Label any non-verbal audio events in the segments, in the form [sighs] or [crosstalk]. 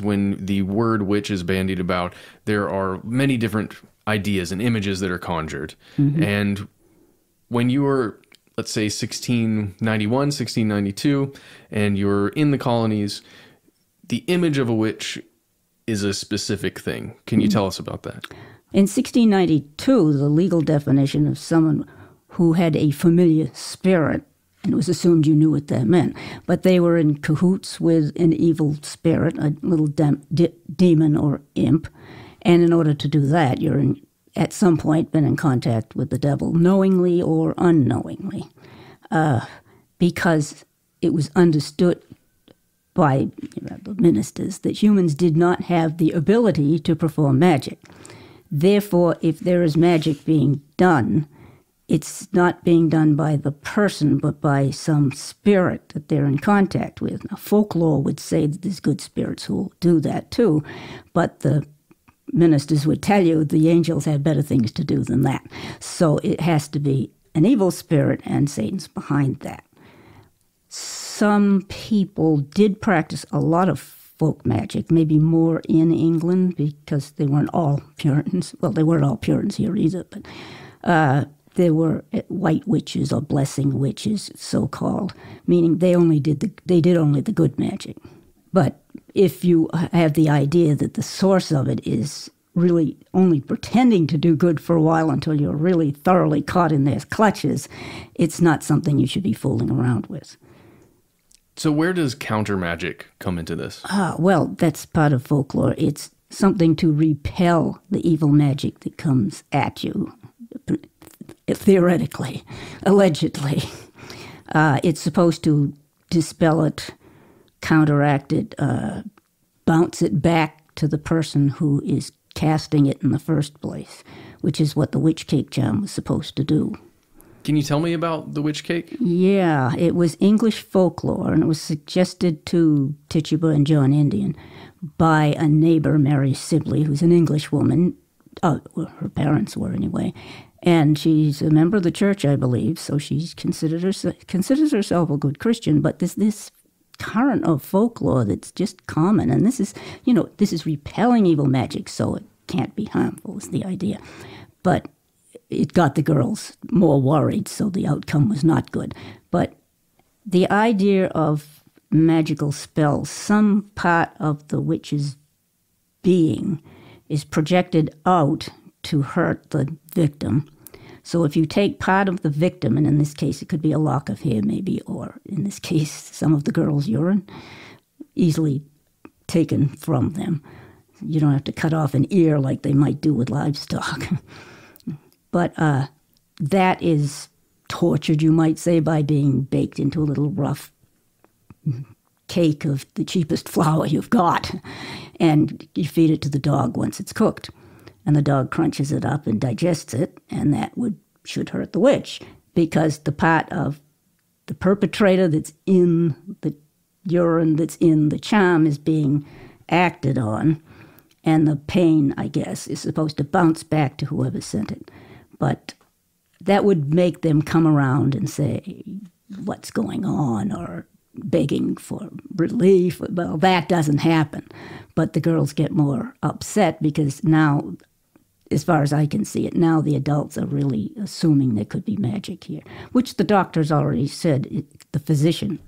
when the word witch is bandied about, there are many different ideas and images that are conjured. Mm-hmm. And when you were, let's say, 1691, 1692, and you're in the colonies, the image of a witch is a specific thing. Can you mm-hmm. tell us about that? In 1692, the legal definition of someone who had a familiar spirit, it was assumed you knew what that meant, but they were in cahoots with an evil spirit, a little dem- de- demon or imp, and in order to do that, you're in, at some point been in contact with the devil, knowingly or unknowingly, uh, because it was understood by you know, the ministers that humans did not have the ability to perform magic. Therefore, if there is magic being done, it's not being done by the person, but by some spirit that they're in contact with. Now, folklore would say that there's good spirits who will do that too, but the ministers would tell you the angels have better things to do than that. So it has to be an evil spirit, and Satan's behind that. Some people did practice a lot of folk magic, maybe more in England because they weren't all Puritans. Well, they weren't all Puritans here either, but uh, there were uh, white witches or blessing witches, so called, meaning they only did the they did only the good magic. But if you have the idea that the source of it is really only pretending to do good for a while until you're really thoroughly caught in their clutches, it's not something you should be fooling around with. So, where does counter magic come into this? Ah, well, that's part of folklore. It's something to repel the evil magic that comes at you, theoretically, allegedly. Uh, it's supposed to dispel it, counteract it, uh, bounce it back to the person who is casting it in the first place, which is what the witch cake charm was supposed to do. Can you tell me about the witch cake? Yeah, it was English folklore, and it was suggested to Tituba and John Indian by a neighbor, Mary Sibley, who's an English woman. Uh, her parents were anyway, and she's a member of the church, I believe. So she's considered herself, considers herself a good Christian. But this this current of folklore that's just common, and this is you know this is repelling evil magic, so it can't be harmful. Is the idea, but it got the girls more worried, so the outcome was not good. But the idea of magical spells, some part of the witch's being is projected out to hurt the victim. So if you take part of the victim, and in this case it could be a lock of hair, maybe, or in this case [laughs] some of the girl's urine, easily taken from them. You don't have to cut off an ear like they might do with livestock. [laughs] but uh, that is tortured, you might say, by being baked into a little rough cake of the cheapest [laughs] flour you've got. And you feed it to the dog once it's cooked. And the dog crunches it up and digests it, and that would should hurt the witch because the part of the perpetrator that's in the urine that's in the charm is being acted on, and the pain, I guess, is supposed to bounce back to whoever sent it. But that would make them come around and say, What's going on? or begging for relief. Well, that doesn't happen. But the girls get more upset because now, as far as I can see it, now the adults are really assuming there could be magic here, which the doctors already said, it, the physician,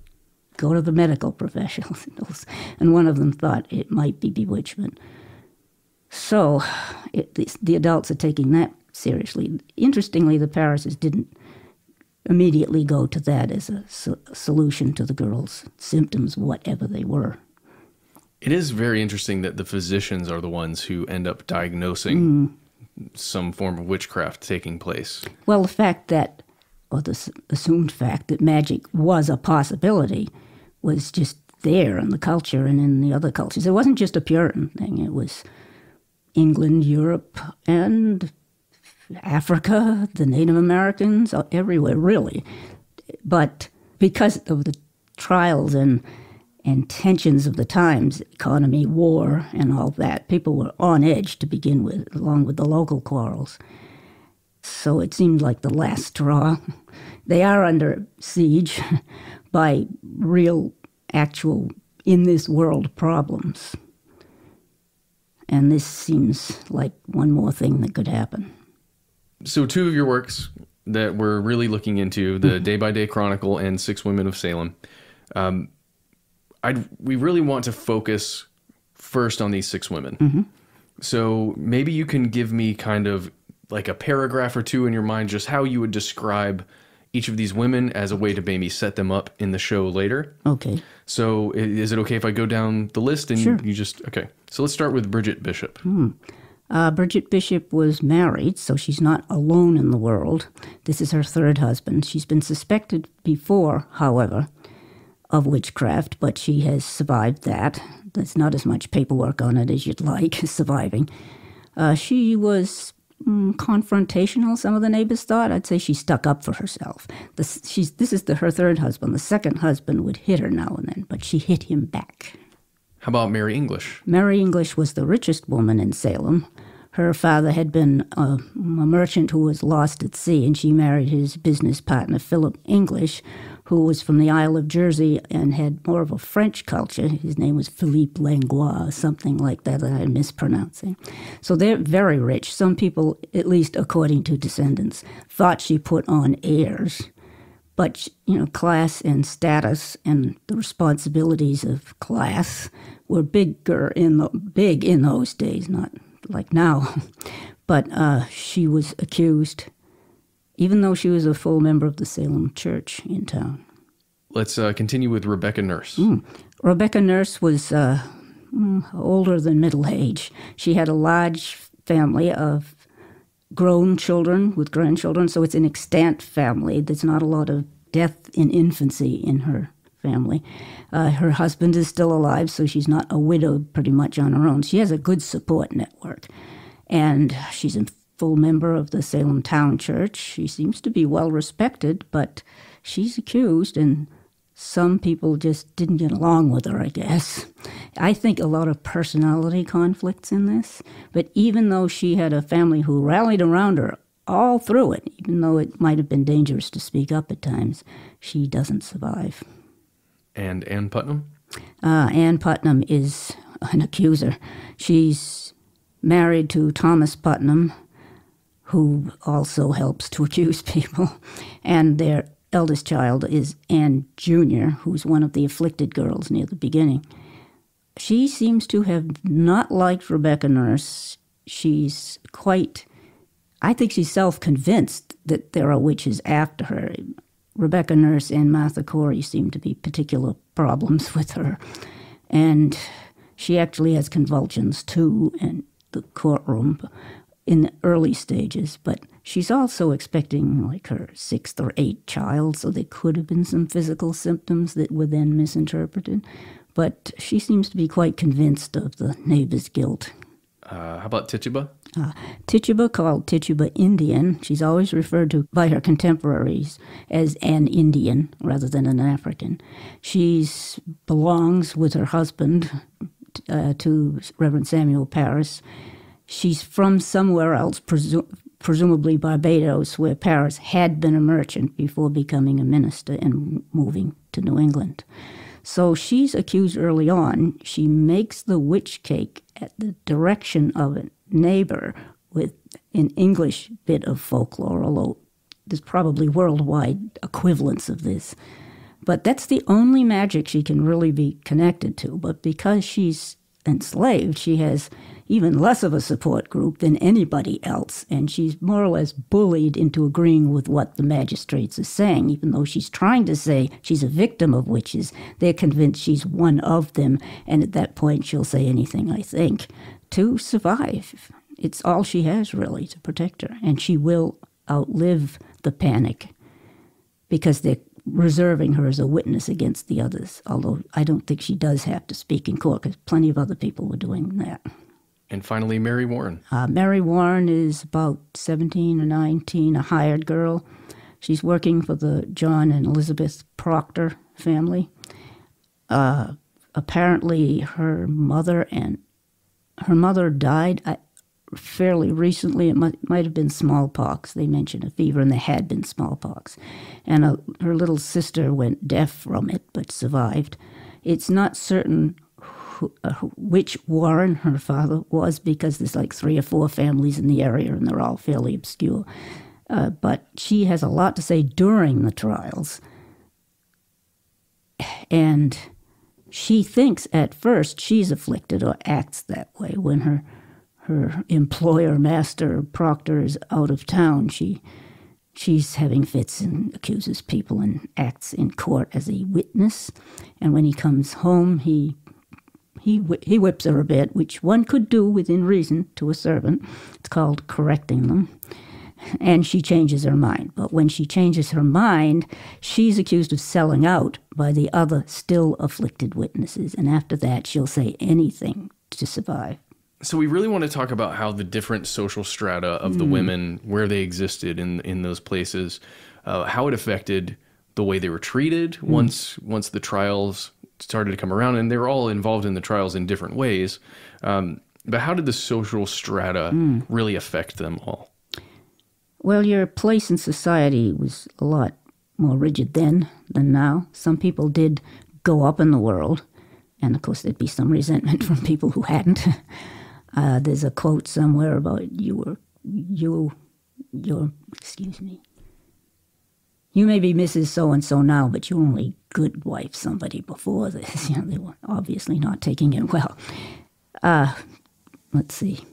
go to the medical [laughs] professionals. And one of them thought it might be bewitchment. So it, the, the adults are taking that seriously. Interestingly, the Parrises didn't immediately go to that as a, so- solution to the girls' symptoms, whatever they were. It is very interesting that the physicians are the ones who end up diagnosing mm. Some form of witchcraft taking place. Well, the fact that, or the assumed fact that magic was a possibility, was just there in the culture and in the other cultures. It wasn't just a Puritan thing, it was England, Europe, and Africa, the Native Americans, uh, everywhere, really. But because of the trials and and tensions of the times, economy, war, and all that, people were on edge to begin with, along with the local quarrels. So it seemed like the last straw. [laughs] They are under siege [laughs] by real, actual, in this world problems. And this seems like one more thing that could happen. So, two of your works that we're really looking into the Day by Day Chronicle and Six Women of Salem. Um, I we really want to focus first on these six women. So maybe you can give me kind of like a paragraph or two in your mind, just how you would describe each of these women as a way to maybe set them up in the show later. Okay. So is it okay if I go down the list and Sure. you just okay? So let's start with Bridget Bishop. Uh, Bridget Bishop was married, so she's not alone in the world. This is her third husband. She's been suspected before, however, of witchcraft, but she has survived that. There's not as much paperwork on it as you'd like, [laughs] surviving. Uh, she was mm, confrontational, some of the neighbors thought. I'd say she stuck up for herself. This, she's, this is the, her third husband. The second husband would hit her now and then, but she hit him back. How about Mary English? Mary English was the richest woman in Salem. Her father had been a, a merchant who was lost at sea, and she married his business partner, Philip English, who was from the Isle of Jersey and had more of a French culture. His name was Philippe Langlois, something like that, that I'm mispronouncing. So they're very rich. Some people, at least according to descendants, thought she put on airs but you know class and status and the responsibilities of class were bigger in the big in those days not like now [laughs] but uh, she was accused even though she was a full member of the salem church in town Let's uh, continue with Rebecca Nurse. rebecca nurse was uh, mm, older than middle age she had a large family of grown children with grandchildren, so it's an extant family. There's not a lot of death in infancy in her family. Uh, her husband is still alive, so she's not a widow pretty much on her own. She has a good support network, and she's a full member of the Salem Town Church. She seems to be well respected, but she's accused, and some people just didn't get along with her, I guess. I think a lot of personality conflicts in this, but even though she had a family who rallied around her all through it, even though it might have been dangerous to speak up at times, she doesn't survive. And Ann Putnam. Uh, Ann Putnam is an accuser. She's married to Thomas Putnam, who also helps to accuse [laughs] people, and their eldest child is Anne Jr., who's one of the afflicted girls near the beginning. She seems to have not liked Rebecca Nurse. She's quite, I think she's self convinced that there are witches after her. Rebecca Nurse and Martha Corey seem to be particular problems [laughs] with her. And she actually has convulsions too in the courtroom in the early stages, but she's also expecting like her sixth or eighth child, so there could have been some physical symptoms that were then misinterpreted. But she seems to be quite convinced of the neighbor's guilt. Uh, how about Tituba? Uh, Tituba, called Tituba Indian, she's always referred to by her contemporaries as an Indian rather than an African. She belongs with her husband uh, to Reverend Samuel Parris. She's from somewhere else, presu- presumably Barbados, where Parris had been a merchant before becoming a minister and moving to New England. So she's accused early on. She makes the witch cake at the direction of a neighbor with an English bit of folklore, although there's probably worldwide equivalents of this. But that's the only magic she can really be connected to. But because she's enslaved, she has even less of a support group than anybody else, and she's more or less bullied into agreeing with what the magistrates are saying, even though she's trying to say she's a victim of witches. They're convinced she's one of them, and at that point she'll say anything, I think, to survive. It's all she has, really, to protect her, and she will outlive the panic because they're reserving her as a witness against the others, although I don't think she does have to speak in court because plenty of other people were doing that. And finally, Mary Warren. Uh, Mary Warren is about 17 or 19, a hired girl. She's working for the John and Elizabeth Proctor family. Uh, apparently, her mother and her mother died uh, fairly recently. It might, might have been smallpox. They mentioned a fever, and there had been smallpox. And uh, her little sister went deaf from it, but survived. It's not certain uh, which Warren her father was because there's like three or four families in the area and they're all fairly obscure. Uh, but she has a lot to say during the trials. And she thinks at first she's afflicted or acts that way when her her employer, master, proctor is out of town. She she's having fits and accuses people and acts in court as a witness. And when he comes home, he he he whips her a bit, which one could do within reason to a servant. It's called correcting them. And she changes her mind. But when she changes her mind, she's accused of selling out by the other still afflicted witnesses. And after that, she'll say anything to survive. So we really want to talk about how the different social strata of the women, where they existed in in those places, uh, how it affected the way they were treated once once the trials started to come around, and they were all involved in the trials in different ways. Um, but how did the social strata really affect them all? Well, your place in society was a lot more rigid then than now. Some people did go up in the world, and of course, there'd be some [laughs] resentment from people who hadn't. [laughs] Uh, there's a quote somewhere about you were you your excuse me. You may be Mrs. So and so now, but you only good wife somebody before this. [laughs] You know, they were obviously not taking it well. Uh, let's see.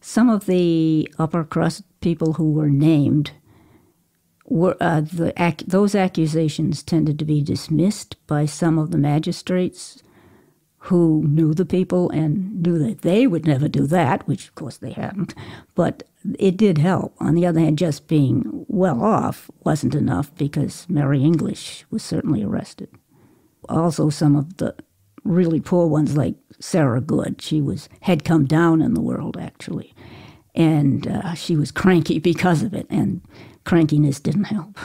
Some of the upper crust people who were named were uh, the ac- those accusations tended to be dismissed by some of the magistrates who knew the people and knew that they would never do that, which of course they hadn't. But it did help. On the other hand, just being well off wasn't enough because Mary English was certainly arrested. Also, some of the really poor ones, like Sarah Good, she was had come down in the world actually, and uh, she was cranky [laughs] because of it, and crankiness didn't help.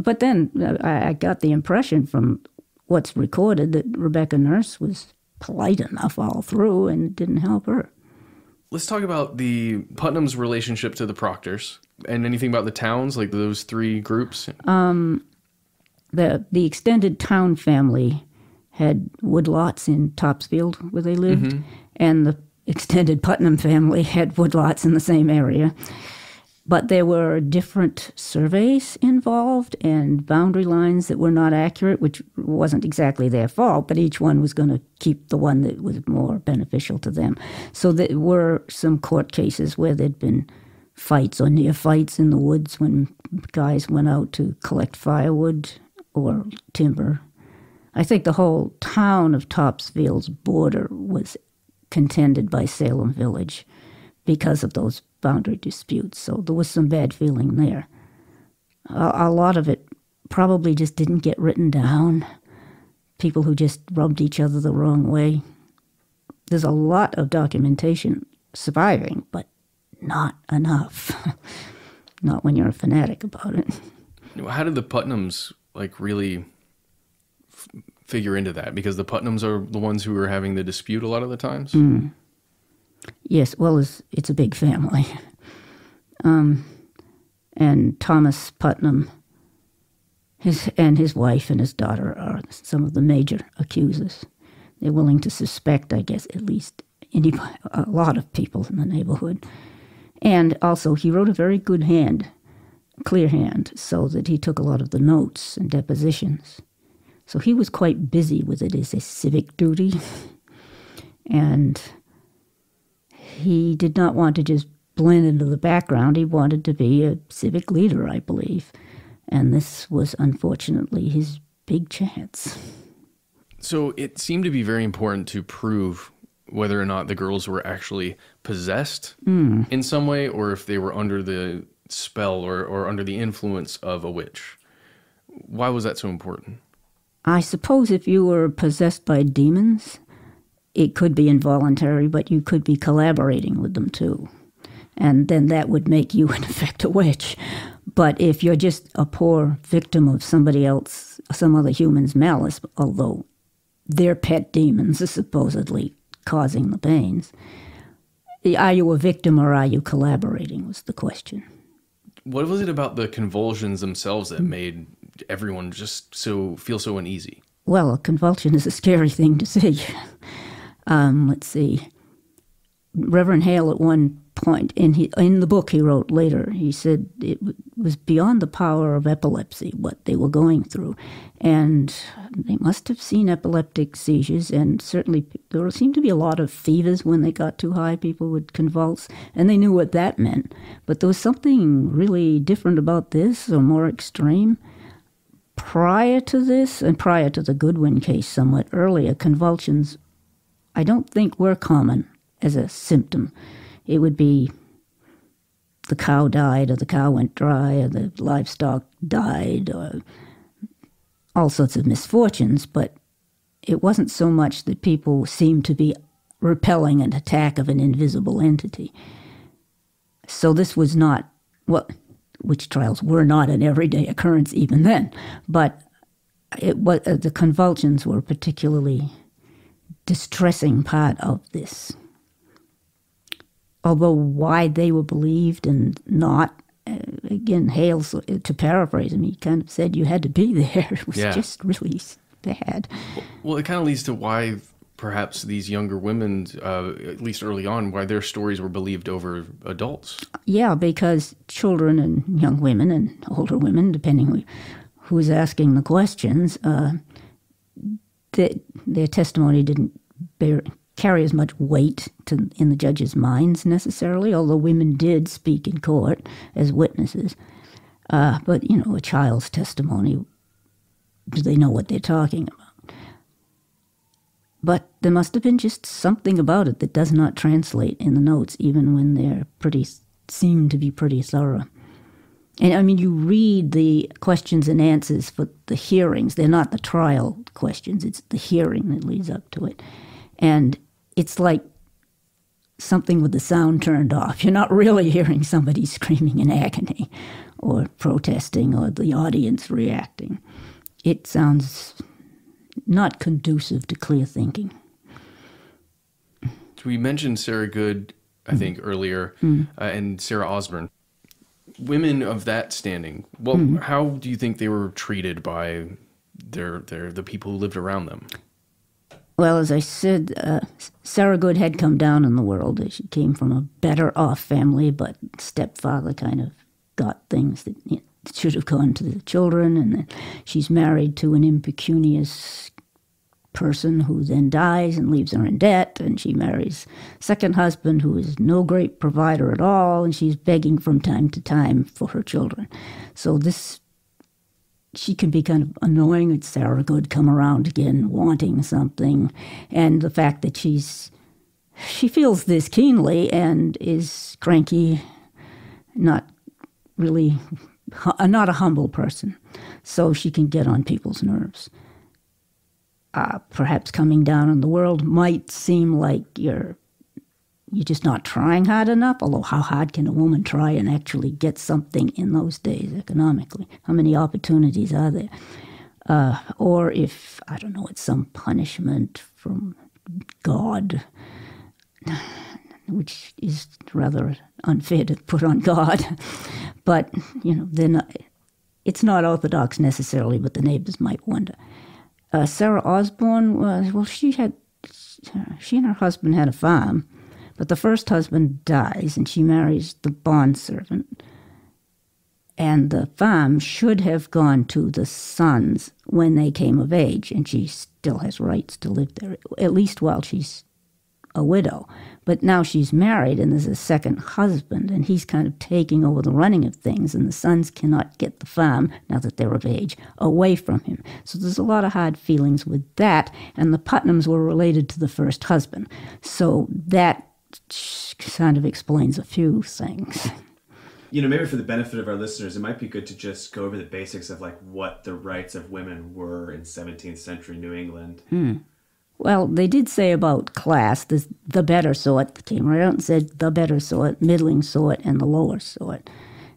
But then uh, I I got the impression from what's recorded that Rebecca Nurse was polite enough all through and it didn't help her. Let's talk about the Putnam's relationship to the Proctors and anything about the Townes, like those three groups. Um, the the extended Towne family had woodlots in Topsfield where they lived, mm-hmm. and the extended Putnam family had woodlots in the same area. But there were different surveys involved and boundary lines that were not accurate, which wasn't exactly their fault, but each one was going to keep the one that was more beneficial to them. So there were some court cases where there'd been fights or near fights in the woods when guys went out to collect firewood or timber. I think the whole town of Topsfield's border was contended by Salem Village because of those boundary disputes. So there was some bad feeling there. A, a lot of it probably just didn't get written down. People who just rubbed each other the wrong way. There's a lot of documentation surviving, but not enough. [laughs] not when you're a fanatic about it. How did the Putnams like really f- figure into that? Because the Putnams are the ones who were having the dispute a lot of the times. Hmm. Yes, well, it's, it's a big family. [laughs] Um, and Thomas Putnam, his and his wife and his daughter are some of the major accusers. They're willing to suspect, I guess, at least any, a lot of people in the neighborhood. And also, he wrote a very good hand, clear hand, so that he took a lot of the notes and depositions. So he was quite busy with it as a civic duty. [laughs] And he did not want to just blend into the background. He wanted to be a civic leader, I believe. And this was unfortunately his big chance. So it seemed to be very important to prove whether or not the girls were actually possessed hmm. in some way or if they were under the spell or, or under the influence of a witch. Why was that so important? I suppose if you were possessed by demons, it could be involuntary, but you could be collaborating with them too. And then that would make you, [laughs] in effect, a witch. But if you're just a poor victim of somebody else, some other human's malice, although their pet demons are supposedly causing the pains, are you a victim or are you collaborating? Was the question. What was it about the convulsions themselves that made everyone just so feel so uneasy? well, a convulsion is a scary thing to see. Um, let's see. Reverend Hale, at one point in he, in the book he wrote later, he said it was beyond the power of epilepsy what they were going through, and they must have seen epileptic seizures, and certainly there seemed to be a lot of fevers when they got too high. People would convulse, and they knew what that meant. But there was something really different about this, or more extreme. Prior to this, and prior to the Goodwin case, somewhat earlier, convulsions I don't think were common as a symptom. It would be the cow died, or the cow went dry, or the livestock died, or all sorts of misfortunes, but it wasn't so much that people seemed to be repelling an attack of an invisible entity. So this was not, well, witch trials were not an everyday occurrence even then, but it was, uh, the convulsions were particularly distressing part of this. Although why they were believed and not, uh, again, Hale's, uh, to paraphrase him, he kind of said you had to be [laughs] there. It was Yeah. just really bad. Well, it kind of leads to why perhaps these younger women, uh, at least early on, why their stories were believed over adults. Yeah, because children and young women and older women, depending who, who's asking the questions, uh, the, their testimony didn't bear, carry as much weight to, in the judge's minds necessarily, although women did speak in court as witnesses. Uh, but, you know, a child's testimony, do they know what they're talking about? But there must have been just something about it that does not translate in the notes, even when they're pretty, seem to be pretty thorough. And I mean, you read the questions and answers for the hearings. They're not the trial questions, it's the hearing that leads up to it. And it's like something with the sound turned off. You're not really hearing somebody [laughs] screaming in agony or protesting or the audience reacting. It sounds not conducive to clear thinking. We mentioned Sarah Good, I think, earlier, uh, and Sarah Osborne. Women of that standing, well, how do you think they were treated by their their the people who lived around them? Well, as I said, uh, Sarah Good had come down in the world. She came from a better off family, but stepfather kind of got things that should have gone to the children. And then she's married to an impecunious person who then dies and leaves her in debt. And she marries second husband who is no great provider at all, and she's begging from time to time for her children. So this she can be kind of annoying. Sarah Good come around again, wanting something, and the fact that she's she feels this keenly and is cranky, not really, not a humble person, so she can get on people's nerves. Uh, perhaps coming down in the world might seem like you're you're just not trying hard enough. Although, how hard can a woman try and actually get something in those days economically? How many opportunities are there? Uh, or if, I don't know, it's some punishment from God, which is rather unfair to put on God. [laughs] But, you know, they're it's not orthodox necessarily, but the neighbors might wonder. Uh, Sarah Osborne was, well, she had, she and her husband had a farm. But the first husband dies and she marries the bondservant. And the farm should have gone to the sons when they came of age, and she still has rights to live there, at least while she's a widow. But now she's married and there's a second husband, and he's kind of taking over the running of things, and the sons cannot get the farm, now that they're of age, away from him. So there's a lot of hard feelings with that, and the Putnams were related to the first husband. So that kind of explains a few things. You know, maybe for the benefit of our listeners, it might be good to just go over the basics of like what the rights of women were in 17th century New England. Hmm. Well, they did say about class, the, the better sort came right out and said the better sort, middling sort, and the lower sort.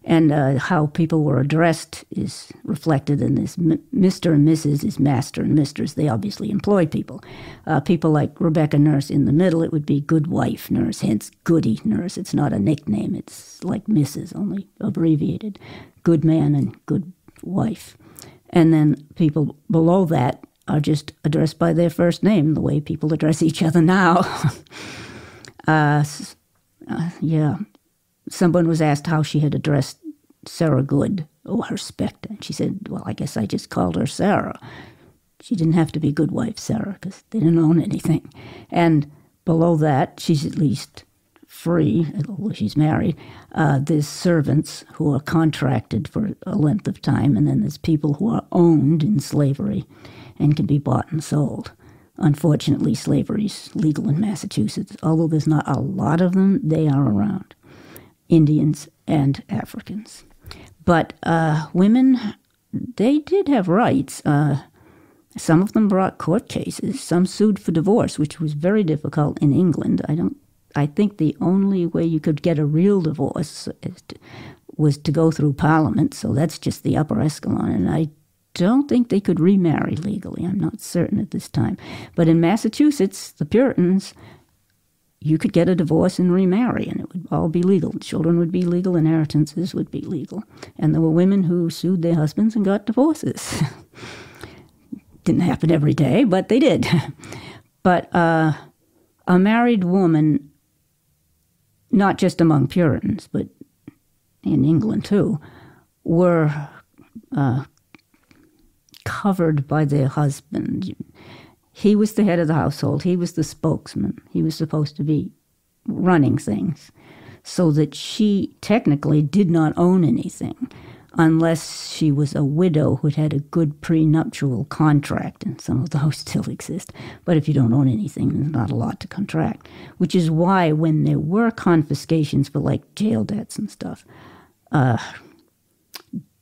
And uh, how people were addressed is reflected in this. Mr. and Mrs. is master and mistress. They obviously employed people. Uh, people like Rebecca Nurse in the middle, it would be good wife nurse, hence goody nurse. It's not a nickname, it's like Mrs., only abbreviated. Good man and good wife. And then people below that, are just addressed by their first name, the way people address each other now. [laughs] uh, uh, yeah. Someone was asked how she had addressed Sarah Good, or her spectre. And she said, Well, I guess I just called her Sarah. She didn't have to be good wife Sarah because they didn't own anything. And below that, she's at least free, although she's married. Uh, there's servants who are contracted for a length of time, and then there's people who are owned in slavery and can be bought and sold. Unfortunately, slavery's legal in Massachusetts. Although there's not a lot of them, they are around Indians and Africans. But uh, women, they did have rights. Uh, some of them brought court cases. Some sued for divorce, which was very difficult in England. I don't. I think the only way you could get a real divorce to, was to go through Parliament. So that's just the upper echelon, and I don't think they could remarry legally. I'm not certain at this time. But in Massachusetts, the Puritans, you could get a divorce and remarry, and it would all be legal. Children would be legal, inheritances would be legal. And there were women who sued their husbands and got divorces. [laughs] Didn't happen every day, but they did. [laughs] but uh, a married woman, not just among Puritans, but in England too, were uh, covered by their husband. He was the head of the household, he was the spokesman, he was supposed to be running things. So that she technically did not own anything unless she was a widow who had had a good prenuptial contract, and some of those [laughs] still exist. But if you don't own anything, there's not a lot to contract. Which is why, when there were confiscations for like jail debts and stuff, uh,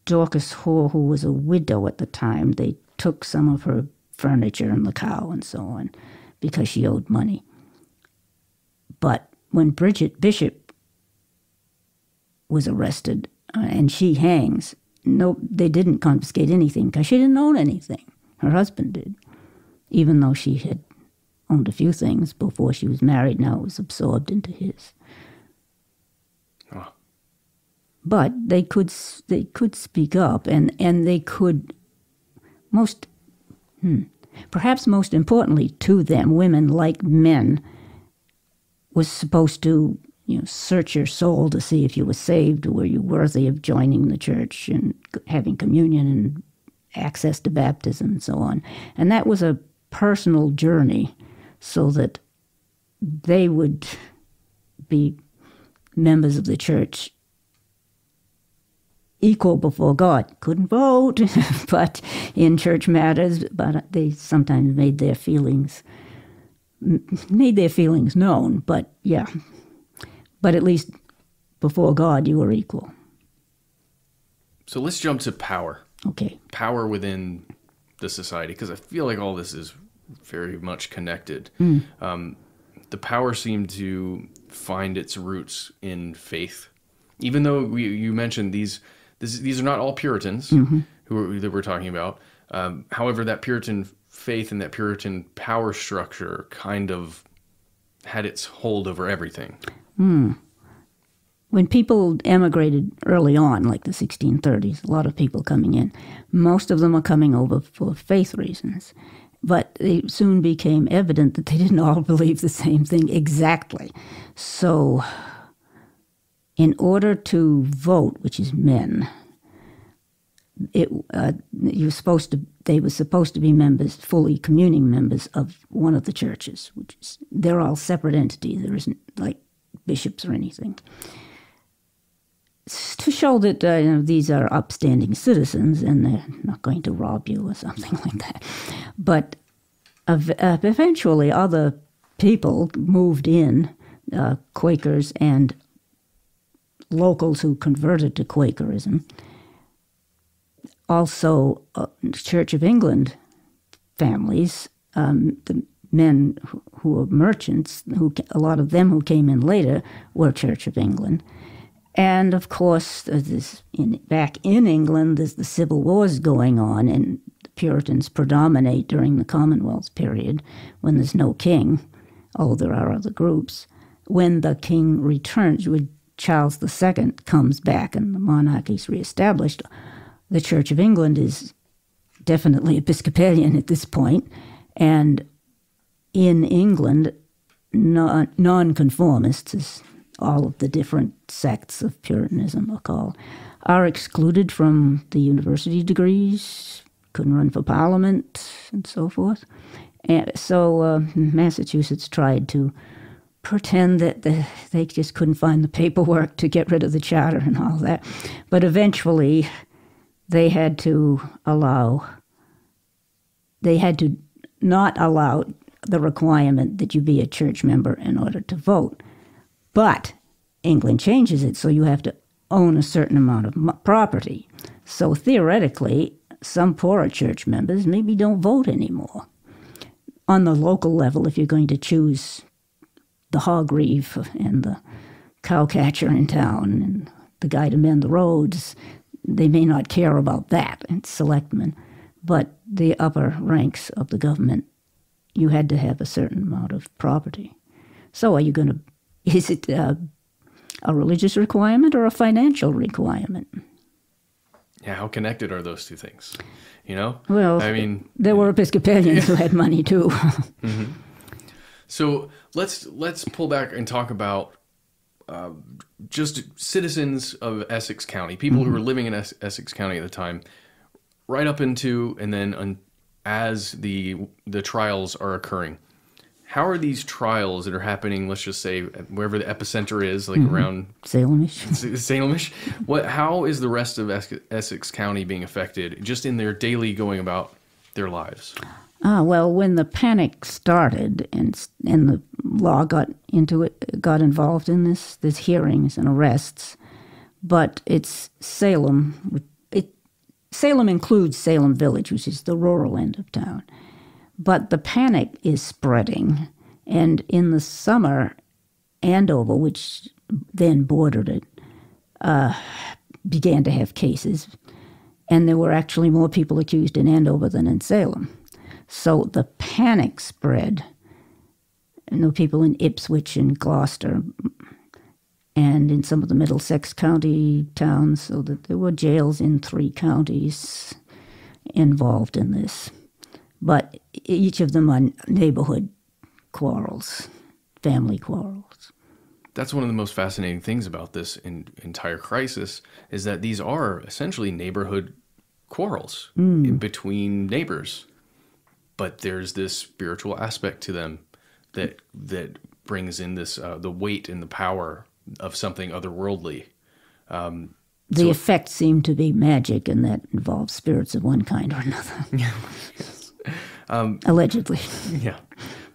Dorcas Hoare, who was a widow at the time, they took some of her furniture and the cow and so on because she owed money. But when Bridget Bishop was arrested uh, and she hangs, no, they didn't confiscate anything because she didn't own anything. Her husband did, even though she had owned a few things before she was married. Now it was absorbed into his but they could they could speak up and and they could most hmm, perhaps most importantly to them women like men was supposed to you know search your soul to see if you were saved were you worthy of joining the church and having communion and access to baptism and so on. And that was a personal journey so that they would be members of the church equal before God. Couldn't vote, [laughs] but in church matters, but they sometimes made their feelings made their feelings known, but yeah. But at least before God you were equal. So let's jump to power. Okay. Power within the society because I feel like all this is very much connected. Mm. Um, the power seemed to find its roots in faith. Even though we, you mentioned these this, these are not all Puritans mm-hmm. who are, that we're talking about. Um, however, that Puritan faith and that Puritan power structure kind of had its hold over everything. Mm. When people emigrated early on, like the 1630s, a lot of people coming in, most of them are coming over for faith reasons. But it soon became evident that they didn't all [laughs] believe the same thing exactly. So in order to vote, which is men, it uh, you're supposed to they were supposed to be members, fully communing members of one of the churches, which is they're all separate entities. There isn't like bishops or anything. To show that uh, you know, these are upstanding citizens and they're not going to rob you or something [laughs] like that. But eventually, other people moved in, uh, Quakers and locals who converted to Quakerism. Also, uh, Church of England families, um, the men who, who were merchants, who a lot of them who came in later were Church of England. And of course, this, in, back in England, there's the civil wars going on, and the Puritans predominate during the Commonwealth period when there's no king, although there are other groups. When the king returns, Charles II comes back and the monarchy is reestablished, the Church of England is definitely Episcopalian at this point, and in England, non- nonconformists, as all of the different sects of Puritanism are called, are excluded from the university degrees, couldn't run for parliament, and so forth. And so uh, Massachusetts tried to pretend that the, they just couldn't find the paperwork to get rid of the charter and all that. But eventually, they had to allow, they had to not allow the requirement that you be a church member in order to vote. But England changes it so you have to own a certain amount of property. So theoretically, some poorer church members maybe don't vote anymore. On the local level, if you're going to choose the hog reeve and the cow catcher in town and the guy to mend the roads, they may not care about that, and selectmen. But the upper ranks of the government, you had to have a certain amount of property. So are you going [laughs] to, is it a, a religious requirement or a financial requirement? Yeah, how connected are those two things? You know? Well, I mean, there were Episcopalians who had money too. [laughs] mm-hmm. So let's let's pull back and talk about uh, just citizens of Essex County, people mm-hmm. who were living in es- Essex County at the time, right up into and then un- as the the trials are occurring. How are these trials that are happening? Let's just say wherever the epicenter is, like mm-hmm. around Salemish. [laughs] Salemish. What? How is the rest of es- Essex County being affected, just in their daily going about their lives? Ah, well, when the panic started and and the law got into it, got involved in this, there's hearings and arrests, but it's Salem. It Salem includes Salem Village, which is the rural end of town, but the panic is spreading, and in the summer, Andover, which then bordered it, uh, began to have cases, and there were actually more people accused in Andover than in Salem. So the panic spread. I know people in Ipswich and Gloucester and in some of the Middlesex County towns, so that there were jails in three counties involved in this. But each of them are neighborhood quarrels, family quarrels. That's one of the most fascinating things about this in, entire crisis is that these are essentially neighborhood quarrels mm. between neighbors but there's this spiritual aspect to them that that brings in this uh, the weight and the power of something otherworldly. Um, the so effects seem to be magic, and that involves spirits of one kind or another. [laughs] yes. Um, Allegedly. [laughs] Yeah,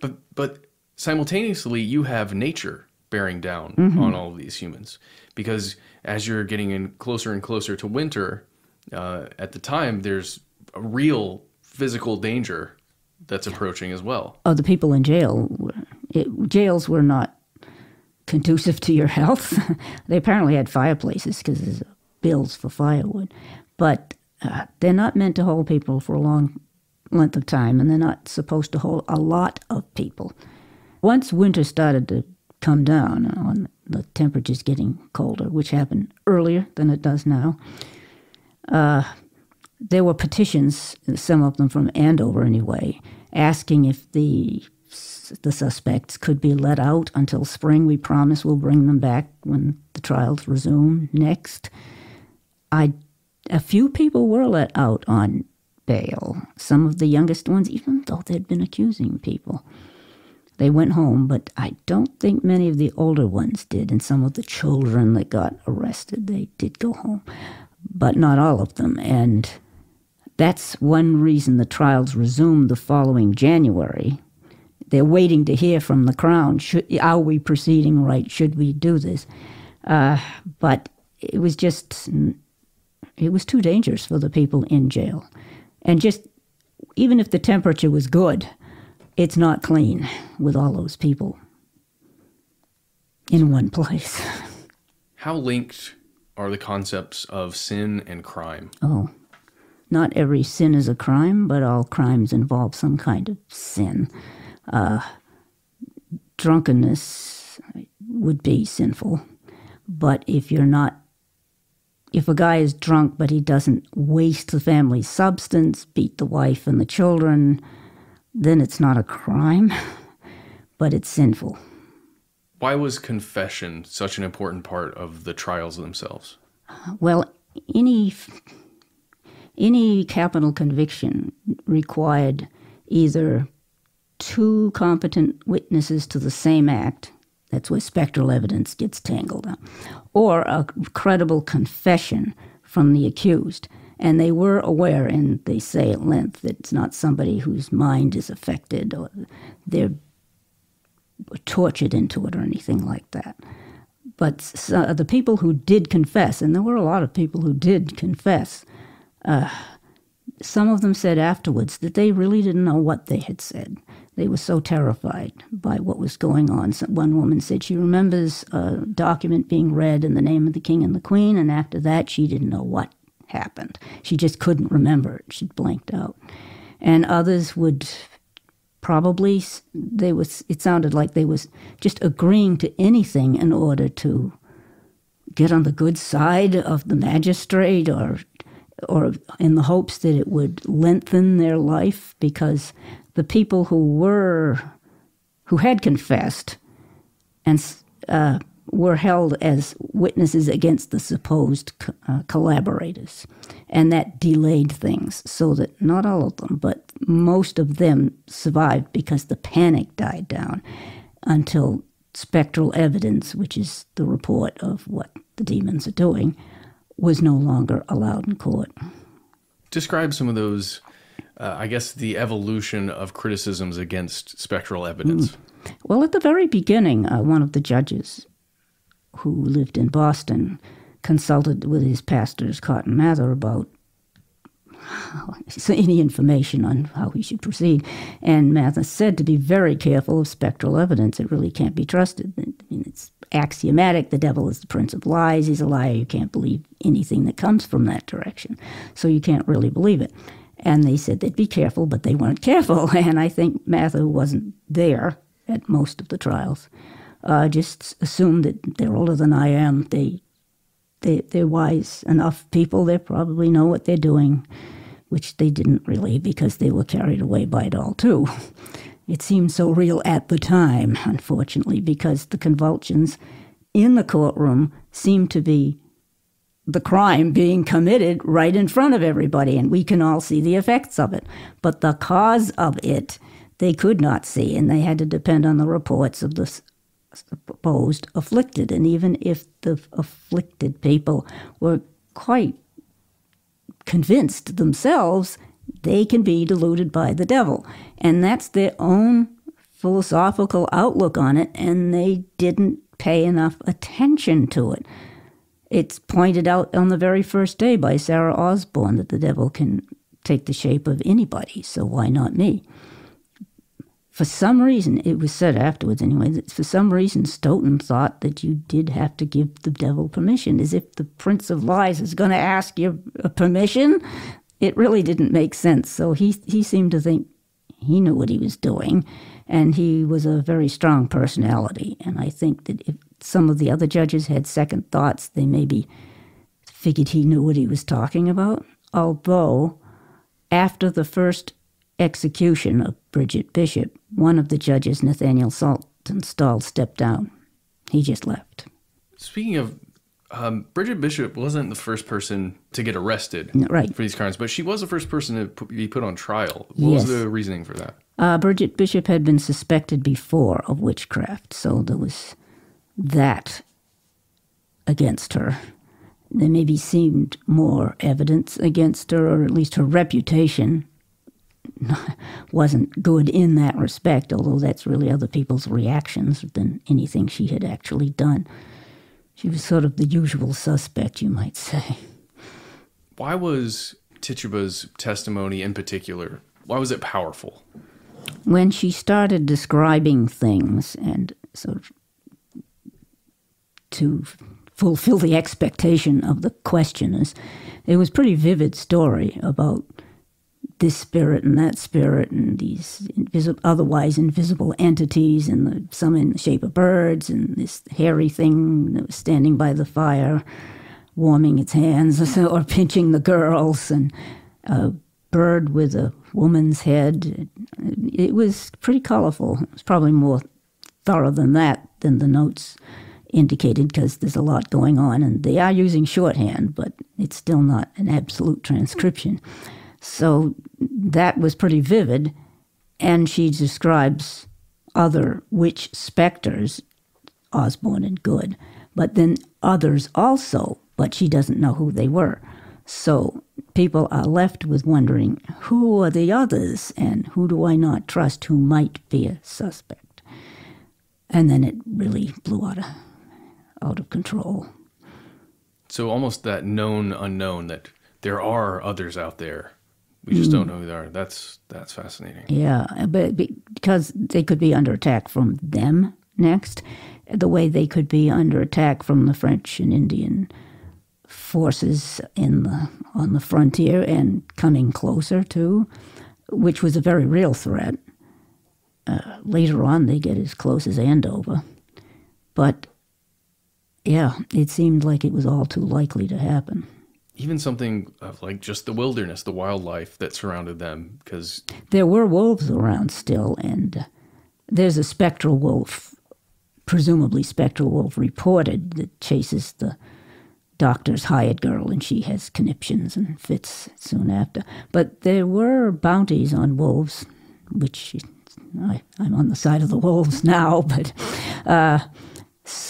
but but simultaneously, you have nature bearing down mm-hmm. on all of these humans because as you're getting in closer and closer to winter, uh, at the time there's a real physical danger that's approaching as well. Oh, the people in jail, it, jails were not conducive to your [laughs] health. they apparently had fireplaces because there's bills for firewood, but uh, they're not meant to hold people for a long length of time, and they're not supposed to hold a lot of people. Once winter started to come down, on the temperatures getting colder, which happened earlier than it does now, uh, there were petitions, some of them from Andover anyway, asking if the the suspects could be let out until spring. We promise we'll bring them back when the trials resume next. I, a few people were let out on bail. Some of the youngest ones, even though they'd been accusing people. They went home, but I don't think many of the older ones did. And some of the children that got arrested, they did go home, but not all of them. And that's one reason the trials resumed the following January. They're waiting to hear from the Crown. Should, are we proceeding right? Should we do this? Uh, but it was just, it was too dangerous for the people in jail. And just, even if the temperature was good, it's not clean with all those people in one place. [laughs] How linked are the concepts of sin and crime? Oh, not every sin is a crime, but all crimes involve some kind of sin. Uh, drunkenness would be sinful, but if you're not if a guy is drunk but he doesn't waste the family's substance, beat the wife and the children, then it's not a crime, [laughs] but it's sinful. Why was confession such an important part of the trials themselves? Well, any any capital conviction required either two competent witnesses to the same act that's where spectral evidence gets tangled up. Or a credible confession from the accused. And they were aware, and they say at length, that it's not somebody whose mind is affected or they're tortured into it or anything like that. But so uh, the people who did confess, and there were a lot of people who did confess, uh, some of them said afterwards that they really didn't know what they had said. They were so terrified by what was going on. One woman said she remembers a document being read in the name of the king and the queen, and after that, she didn't know what happened. She just couldn't remember it. She'd blanked out. And others would probably they was it sounded like they was just agreeing to anything in order to get on the good side of the magistrate or or in the hopes that it would lengthen their life because the people who were who had confessed and uh, were held as witnesses against the supposed uh, collaborators. And that delayed things so that not all of them, but most of them survived because the panic died down until spectral evidence, which is the report of what the demons are doing, was no longer allowed in court. Describe some of those uh, I guess, the evolution of criticisms against spectral evidence? Mm. Well, at the very beginning, uh, one of the judges who lived in Boston consulted with his pastors, Cotton Mather, about [laughs] any information on how he should proceed. And Mather said to be very careful of spectral evidence. It really can't be trusted. I mean, it's axiomatic. The devil is the prince of lies. He's a liar. You can't believe anything that comes from that direction. So you can't really believe it. And they said they'd be careful, but they weren't [laughs] careful. And I think Mather wasn't there at most of the trials. Uh, just assumed that they're older than I am. They, they, they're wise enough people. They probably know what they're doing, which they didn't really because they were carried away by it all, too. [laughs] It seemed so real at the time, unfortunately, because the convulsions in the courtroom seemed to be the crime being committed right in front of everybody, and we can all see the effects of it. But the cause of it, they could not see, and they had to depend on the reports of the supposed afflicted. And even if the afflicted people were quite convinced themselves, they can be deluded by the devil. And that's their own philosophical outlook on it, and they didn't pay enough attention to it. It's pointed out on the very first day by Sarah Osborne that the devil can take the shape of anybody, so why not me? For some reason, it was said afterwards anyway, that for some reason Stoughton thought that you did have to give the devil permission, as if the Prince of Lies is going to ask you uh, permission. It really didn't make sense. So he, he seemed to think he knew what he was doing, and he was a very strong personality. And I think that if some of the other judges had second thoughts. They maybe figured he knew what he was talking about. Although, after the first execution of Bridget Bishop, one of the judges, Nathaniel Saltonstall, stepped down. He just left. Speaking of um, Bridget Bishop wasn't the first person to get arrested right. for these crimes, but she was the first person to put, be put on trial. What yes. was the reasoning for that? Uh, Bridget Bishop had been suspected before of witchcraft, so there was that against her. There maybe seemed more evidence against her, or at least her reputation [laughs] wasn't good in that respect, although that's really other people's reactions than anything she had actually done. She was sort of the usual suspect, you might say. Why was Tituba's testimony in particular, why was it powerful? When she started describing things and sort of to fulfill the expectation of the questioners. It was pretty vivid story about this spirit and that spirit and these invisible, otherwise invisible entities and the, some in the shape of birds and this hairy thing that was standing by the fire. warming its hands [laughs] or pinching the girls, and a bird with a woman's head. It was pretty colorful. It was probably more thorough than that than the notes indicated because there's a lot going on, and they are using shorthand, but it's still not an absolute transcription. So that was pretty vivid, and she describes other witch specters, Osborne and Good, but then others also, but she doesn't know who they were. So people are left with wondering who are the others and who do I not trust who might be a suspect. And then it really blew out of, out of control. So almost that known unknown that there are others out there. We just mm. don't know who they are. That's that's fascinating. Yeah, but because they could be under attack from them next, the way they could be under attack from the French and Indian forces in the on the frontier and coming closer too, which was a very real threat. Uh, later on, they get as close as Andover, but yeah, it seemed like it was all too likely to happen. Even something of like just the wilderness, the wildlife that surrounded them, because there were wolves around still, and there's a spectral wolf, presumably spectral wolf reported that chases the doctor's hired girl, and she has conniptions and fits soon after. But there were bounties on wolves, which I, am on the side of the wolves [laughs] now, but. Uh,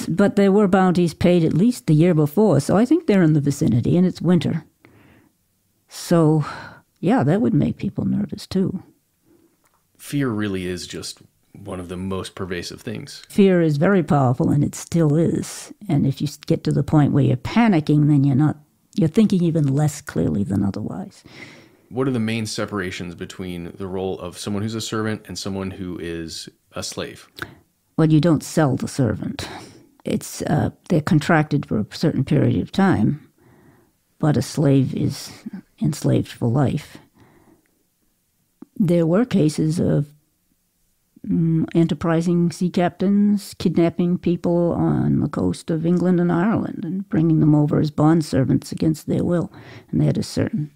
but there were bounties paid at least the year before, so I think they're in the vicinity, and it's winter. So, yeah, that would make people nervous too. Fear really is just one of the most pervasive things. Fear is very powerful, and it still is. And if you get to the point where you're panicking, then you're not. You're thinking even less clearly than otherwise. What are the main separations between the role of someone who's a servant and someone who is a slave? Well, you don't sell the servant. It's uh, they're contracted for a certain period of time, but a slave is enslaved for life. There were cases of um, enterprising sea captains kidnapping people on the coast of England and Ireland and bringing them over as bond servants against their will. And they had a certain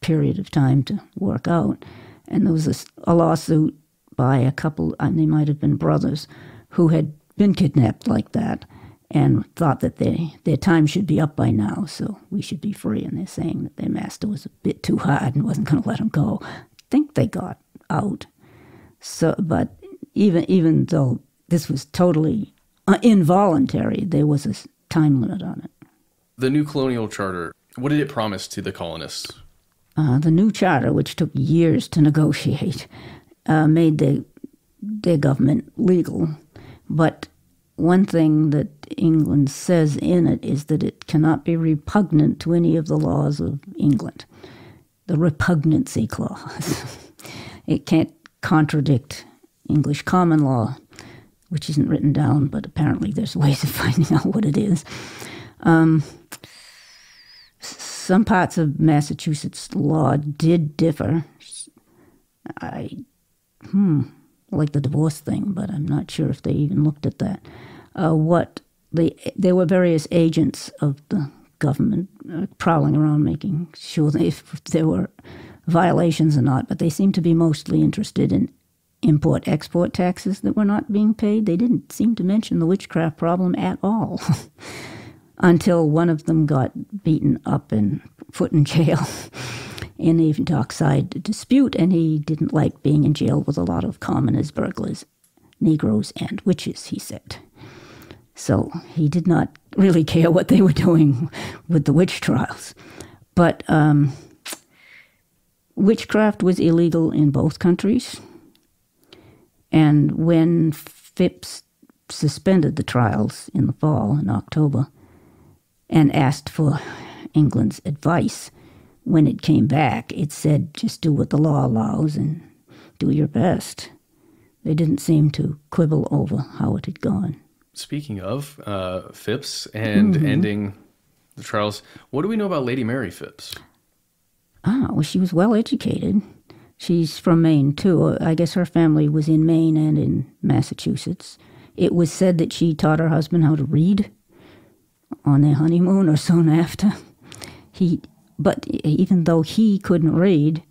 period of time to work out. And there was a, a lawsuit by a couple, and they might have been brothers, who had been kidnapped like that and thought that they, their time should be up by now, so we should be free. And they're saying that their master was a bit too hard and wasn't going to let them go. I think they got out. So, but even even though this was totally uh, involuntary, there was a time limit on it. The new colonial charter, what did it promise to the colonists? Uh, the new charter, which took years to negotiate, uh, made the, their government legal. But one thing that England says in it is that it cannot be repugnant to any of the laws of England. The repugnancy clause. [laughs] it can't contradict English common law, which isn't written down, but apparently there's ways of [laughs] finding out what it is. Um, some parts of Massachusetts law did differ. I, hmm, like the divorce thing, but I'm not sure if they even looked at that. Uh, what the there were various agents of the government uh, prowling around, making sure [laughs] if there were violations or not, but they seemed to be mostly interested in import export taxes that were not being paid. They didn't seem to mention the witchcraft problem at all [laughs] until one of them got beaten up and put in jail in a dockside dispute, and he didn't like being in jail with a lot of commoners, burglars, Negroes, and witches, he said. So he did not really care what they were doing with the witch trials. But um, witchcraft was illegal in both countries and when Phips suspended the trials in the fall, in October, and asked for England's advice, when it came back, it said just do what the law allows and do your best. They didn't seem to quibble over how it had gone. Speaking of uh, Phips and mm-hmm. ending the trials, what do we know about Lady Mary Phips? Ah, well, she was well educated. She's from Maine, too. I guess her family was in Maine and in Massachusetts. It was said that she taught her husband how to read, on their honeymoon or soon [laughs] after. He, but even though he couldn't read,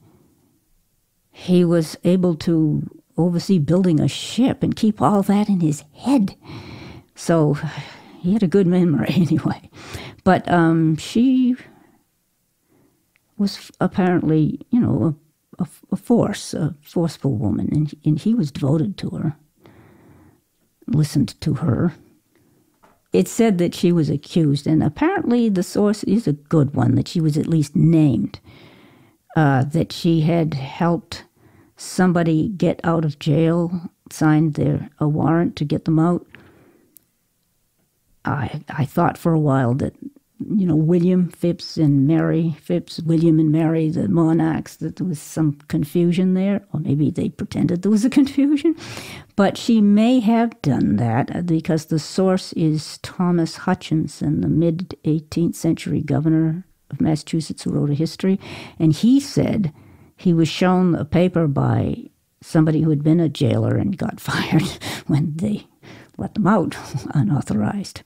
he was able to oversee building a ship and keep all that in his head. So [sighs] he had a good memory [laughs] anyway. But um, she was apparently, you know, a, a, a, force, a forceful woman, and, and he was devoted to her, listened to her. It said that she was accused, and apparently the source is a good one, that she was at least named, uh, that she had helped somebody get out of jail, signed their a warrant to get them out. I I thought for a while that you know William Phips and Mary Phips, William and Mary, the monarchs, that there was some confusion there, or maybe they pretended there was a [laughs] confusion. But she may have done that because the source is Thomas Hutchinson, the mid 18th century governor of Massachusetts who wrote a history, and he said he was shown a paper by somebody who had been a jailer and got [laughs] fired when they let them out [laughs] unauthorized.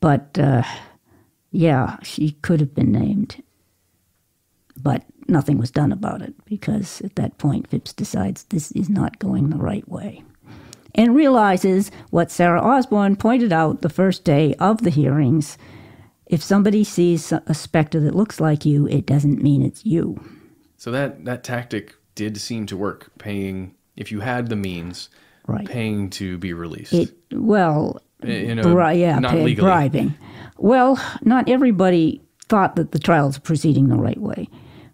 But uh, yeah, she could have been named. But nothing was done about it because at that point, Phips decides this is not going the right way and realizes what Sarah Osborne pointed out the first day of the hearings. If somebody sees a specter that looks like you, it doesn't mean it's you. So that that tactic did seem to work, paying if you had the means, right. paying to be released. It well, you know, bri- yeah, not legally. bribing. Well, not everybody thought that the trials proceeding the right way,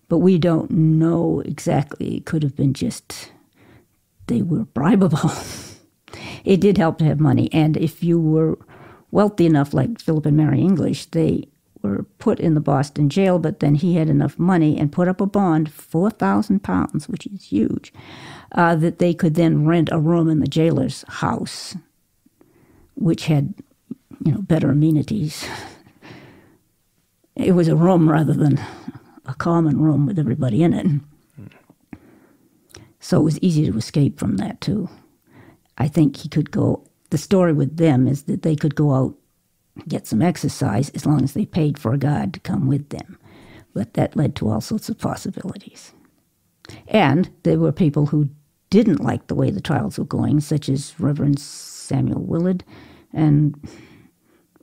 but we don't know exactly. It could have been just they were bribable. [laughs] it did help to have money, and if you were wealthy enough, like Philip and Mary English, they were put in the Boston jail, but then he had enough money and put up a bond, four thousand pounds, which is huge, uh, that they could then rent a room in the jailer's house, which had, you know, better amenities. It was a room rather than a common room with everybody in it. So it was easy to escape from that too. I think he could go. The story with them is that they could go out get some exercise as long as they paid for a guide to come with them. But that led to all sorts of possibilities. And there were people who didn't like the way the trials were going, such as Reverend Samuel Willard and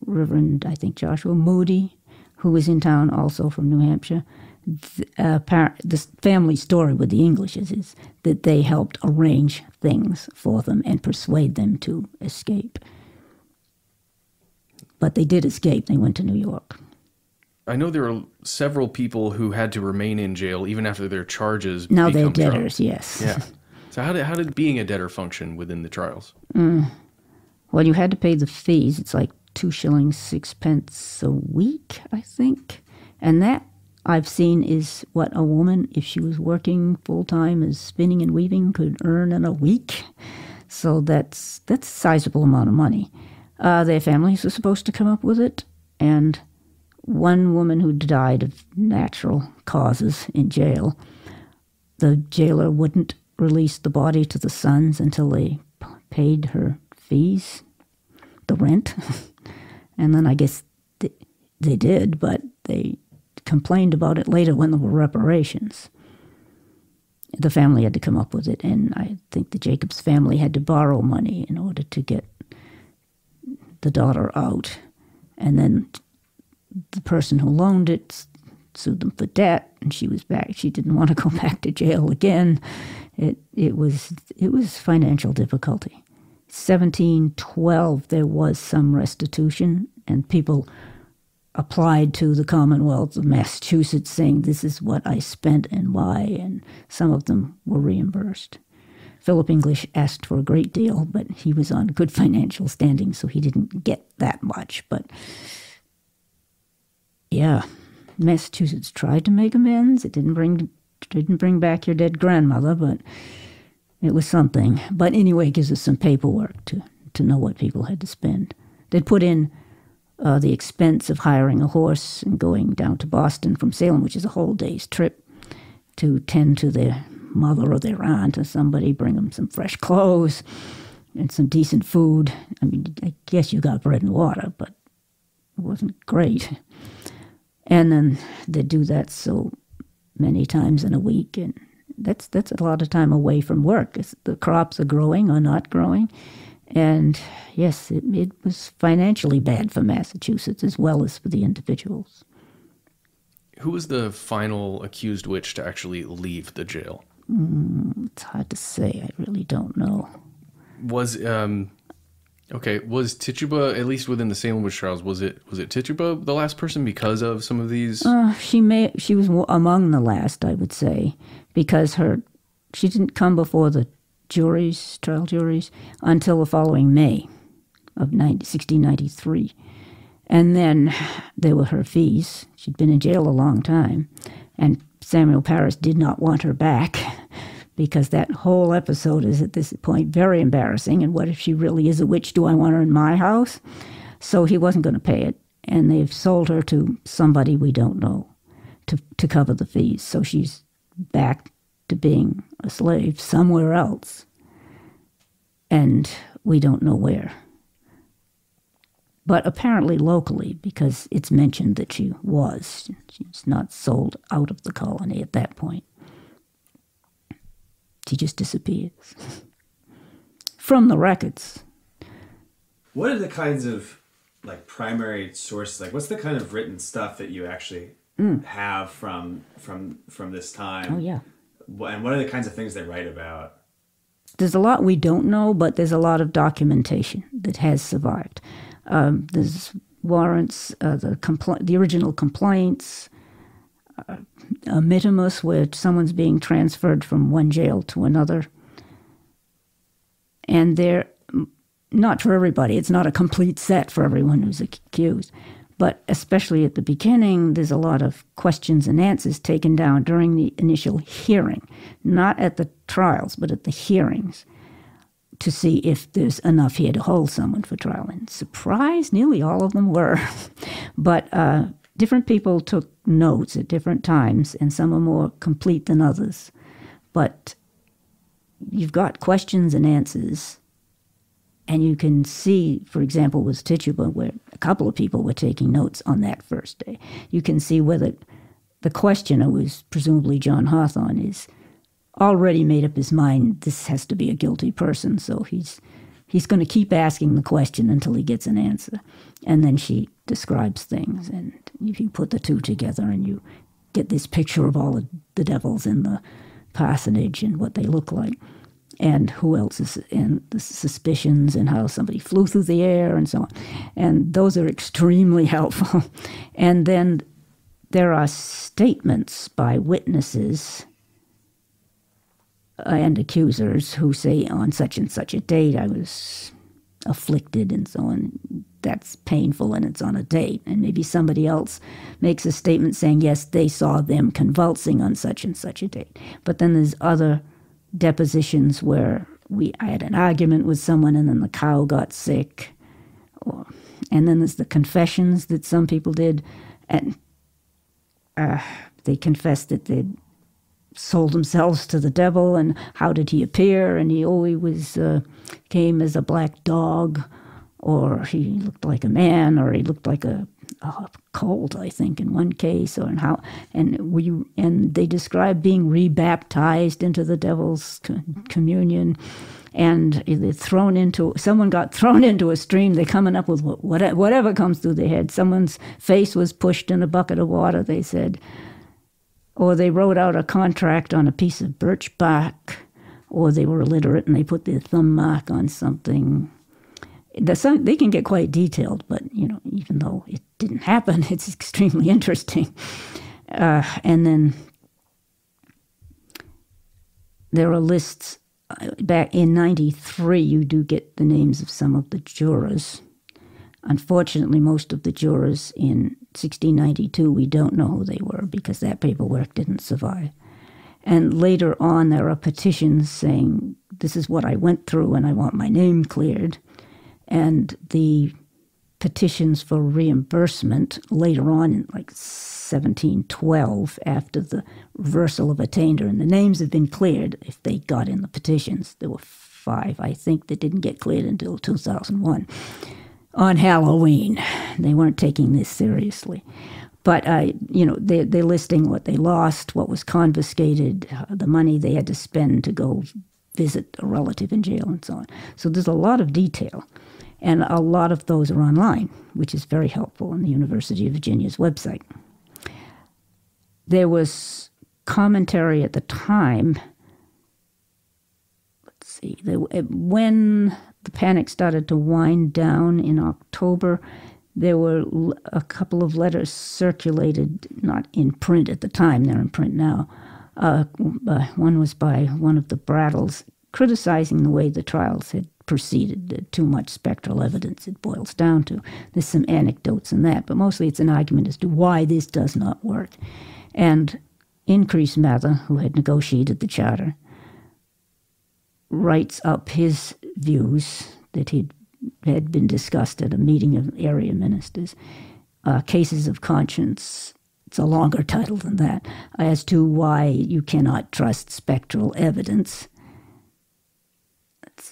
Reverend, I think, Joshua Moody, who was in town also from New Hampshire. The, uh, par- the family story with the Englishes is that they helped arrange things for them and persuade them to escape. But they did escape. They went to New York. I know there are several people who had to remain in jail even after their charges. Now they're debtors, trial. yes. Yeah. So how did how did being a debtor function within the trials? Well, you had to pay the fees. It's like two shillings, sixpence a week, I think. And that I've seen is what a woman, if she was working full time as spinning and weaving, could earn in a week. So that's that's a sizable amount of money. Uh, their families were supposed to come up with it, and one woman who died of natural causes in jail, the jailer wouldn't release the body to the sons until they paid her fees, the rent. [laughs] and then I guess they, they did, but they complained about it later when there were reparations. The family had to come up with it, and I think the Jacobs family had to borrow money in order to get the daughter out. And then the person who loaned it sued them for debt, and she was back. She didn't want to go [laughs] back to jail again. It it was it was financial difficulty. 1712, there was some restitution, and people applied to the Commonwealth of Massachusetts saying, This is what I spent and why, and some of them were reimbursed. Philip English asked for a great deal, but he was on good financial standing, so he didn't get that much. But yeah, Massachusetts tried to make amends. It didn't bring didn't bring back your dead grandmother, but it was something. But anyway, it gives us some paperwork to to know what people had to spend. They'd put in uh, the expense of hiring a horse and going down to Boston from Salem, which is a whole day's trip, to tend to their mother or their aunt or somebody, bring them some fresh clothes and some decent food. I mean, I guess you got bread and water, but it wasn't great. And then they do that so many times in a week, and that's that's a lot of time away from work. It's, the crops are growing or not growing, and yes, it, it was financially bad for Massachusetts as well as for the individuals. Who was the final accused witch to actually leave the jail? Mm, it's hard to say. I really don't know. Was um, okay. Was Tituba at least within the Salem witch trials? Was it was it Tituba the last person because of some of these? Uh, she may she was among the last, I would say, because her she didn't come before the juries, trial juries, until the following May of 90, 1693. And then there were her fees. She'd been in jail a long time. And Samuel Parris did not want her back [laughs] because that whole episode is at this point very embarrassing. And what if she really is a witch? Do I want her in my house? So he wasn't going to pay it. And they've sold her to somebody we don't know to, to cover the fees. So she's back to being a slave somewhere else. And we don't know where but apparently locally because it's mentioned that she was. She's not sold out of the colony at that point. She just disappears [laughs] from the records. What are the kinds of like primary sources? Like, what's the kind of written stuff that you actually mm. have from from from this time? Oh yeah. And what are the kinds of things they write about? There's a lot we don't know, but there's a lot of documentation that has survived. Um, there's warrants, uh, the compl- the original complaints, uh, a mittimus where someone's being transferred from one jail to another, and they're not for everybody. It's not a complete set for everyone who's accused, but especially at the beginning, there's a lot of questions and answers taken down during the initial hearing, not at the trials, but at the hearings to see if there's enough here to hold someone for trial. And surprise, nearly all of them were. [laughs] but uh, different people took notes at different times, and some are more complete than others. But you've got questions and answers, and you can see, for example, with Tituba, where couple of people were taking notes on that first day. You can see whether the questioner was presumably John Hathorne is already made up his mind this has to be a guilty person, so he's he's going to keep asking the question until he gets an answer. And then she describes things, and if you put the two together and you get this picture of all the devils in the parsonage and what they look like, and who else is, and the suspicions and how somebody flew through the air and so on. And those are extremely [laughs] helpful. and then there are statements by witnesses and accusers who say on such and such a date I was afflicted and so on. That's painful and it's on a date. And maybe somebody else makes a statement saying, yes, they saw them convulsing on such and such a date. But then there's other depositions where we I had an argument with someone and then the cow got sick. Or, and then there's the confessions that some people did. And uh, they confessed that they'd sold themselves to the devil and how did he appear and he always was uh, came as a black dog or he looked like a man or he looked like a, a colt i think in one case or and how and we and they describe being rebaptized into the devil's co- communion and they're thrown into someone got [laughs] thrown into a stream they're coming up with whatever comes through their head someone's face was pushed in a bucket of water they said or they wrote out a contract on a piece of birch bark, or they were illiterate and they put their thumb mark on something. Some, they can get quite detailed, but you know, even though it didn't happen, [laughs] it's extremely [laughs] interesting. Uh, and then there are lists uh, back in 93 you do get the names of some of the jurors unfortunately most of the jurors in 1692, we don't know who they were because that paperwork didn't survive. And later on, there are petitions saying, This is what I went through and I want my name cleared. And the petitions for reimbursement later on in like 1712, after the reversal of attainder, and the names have been cleared if they got in the petitions. There were five, I think, that didn't get cleared until 2001 on Halloween. they weren't taking this seriously. But uh, you know, they they're listing what they lost, what was confiscated, uh, the money they had to spend to go visit a relative in jail, and so on. So there's a lot of detail, and a lot of those are online, which is very helpful on the University of Virginia's website. There was commentary at the time. Let's see, there, when the panic started to wind down in October, there were a couple of letters circulated, not in print at the time, they're in print now. Uh, uh, one was by one of the Brattles criticizing the way the trials had proceeded. too much spectral evidence, it boils down to. There's some anecdotes in that, but mostly it's an argument as to why this does not work. And Increase Mather, who had negotiated the charter, writes up his views that he'd had been discussed at a meeting of area ministers. Uh, cases of conscience. It's a longer title than that, as to why you cannot trust spectral evidence.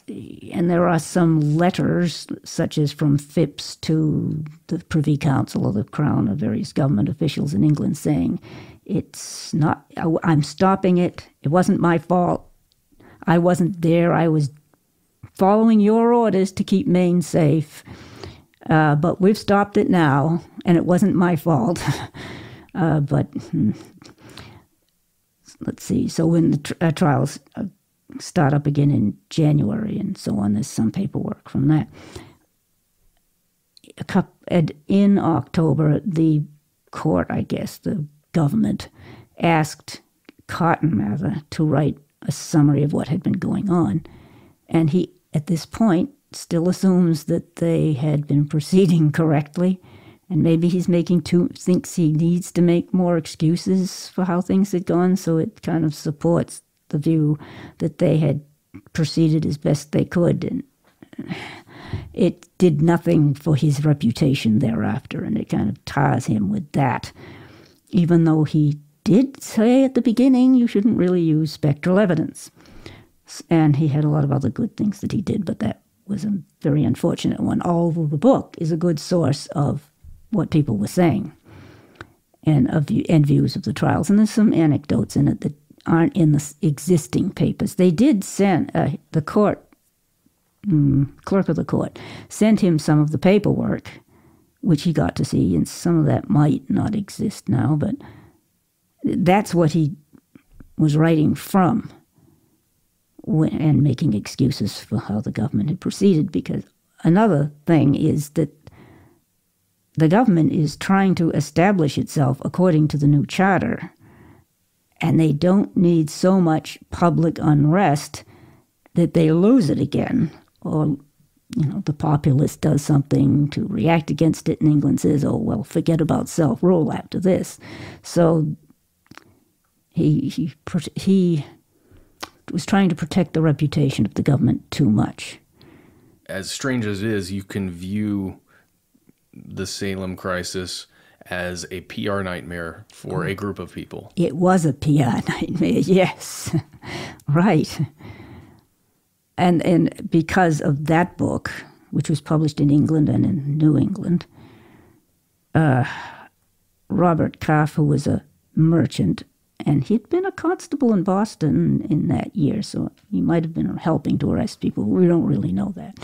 And there are some letters, such as from Phips to the Privy Council or the Crown or various government officials in England, saying, It's not, I'm stopping it. It wasn't my fault. I wasn't there. I was following your orders to keep Maine safe. Uh, but we've stopped it now, and it wasn't my fault. [laughs] uh, but hmm, let's see. So when the tr- uh, trials uh, start up again in January and so on, there's some paperwork from that. in October, the court, I guess, the government, asked Cotton Mather to write a summary of what had been going on, and he at this point still assumes that they had been [laughs] proceeding correctly. And maybe he's making too thinks he needs to make more excuses for how things had gone. So it kind of supports the view that they had proceeded as best they could and it did nothing for his reputation thereafter and it kind of ties him with that even though he did say at the beginning you shouldn't really use spectral evidence and he had a lot of other good things that he did, but that was a very unfortunate one. Although the book is a good source of what people were saying and of and views of the trials. And there's some anecdotes in it that aren't in the existing papers. They did send uh, the court mm, clerk of the court sent him some of the paperwork, which he got to see, and some of that might not exist now, but that's what he was writing from and making excuses for how the government had proceeded. Because another thing is that the government is trying to establish itself according to the new charter, and they don't need so much public unrest that they lose it again, or you know, the populace does something to react against it, and England says, "Oh well, forget about self rule after this." So he he he was trying to protect the reputation of the government too much. As strange as it is, you can view the Salem crisis as a PR nightmare for a group of people. It was a PR [laughs] nightmare, yes. [laughs] right. And and because of that book, which was published in England and in New England, uh, Robert Calef, who was a merchant and he'd been a constable in Boston in that year, so he might have been helping to arrest people. We don't really know that.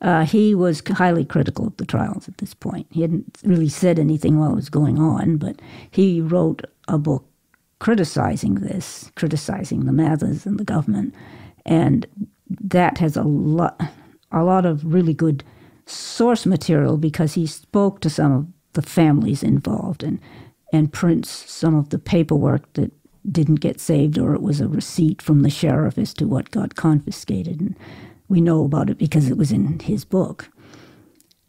Uh, he was highly critical of the trials at this point. He hadn't really said anything while it was going on, but he wrote a book criticizing this, criticizing the Mathers and the government, and that has a lot, a lot of really good source material because he spoke to some of the families involved and and prints some of the paperwork that didn't get saved or it was a receipt from the sheriff as to what got confiscated. And we know about it because it was in his book.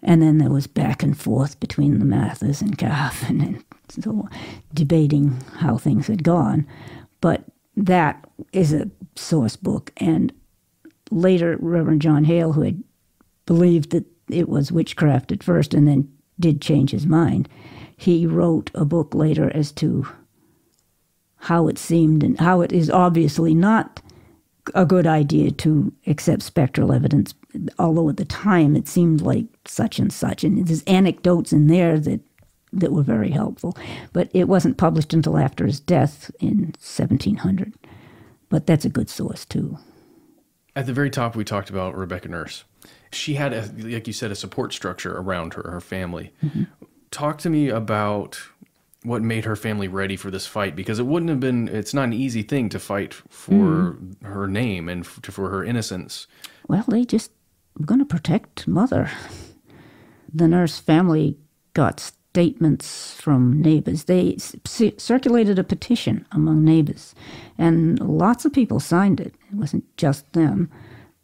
And then there was back and forth between the Mathers and Calef [laughs] and, so debating how things had gone. But that is a source book. And later, Reverend John Hale, who had believed that it was witchcraft at first and then did change his mind, he wrote a book later as to how it seemed and how it is obviously not a good idea to accept spectral evidence, although at the time it seemed like such and such. And there's anecdotes in there that, that were very helpful. But it wasn't published until after his death in 1700. But that's a good source, too. At the very top, we talked about Rebecca Nurse. She had, a, like you said, a support structure around her, her family. Mm-hmm. Talk to me about what made her family ready for this fight because it wouldn't have been it's not an easy thing to fight for mm. her name and for her innocence. Well they just were going to protect mother. The nurse family got statements from neighbors. They circulated a petition among neighbors and lots of people signed it. It wasn't just them.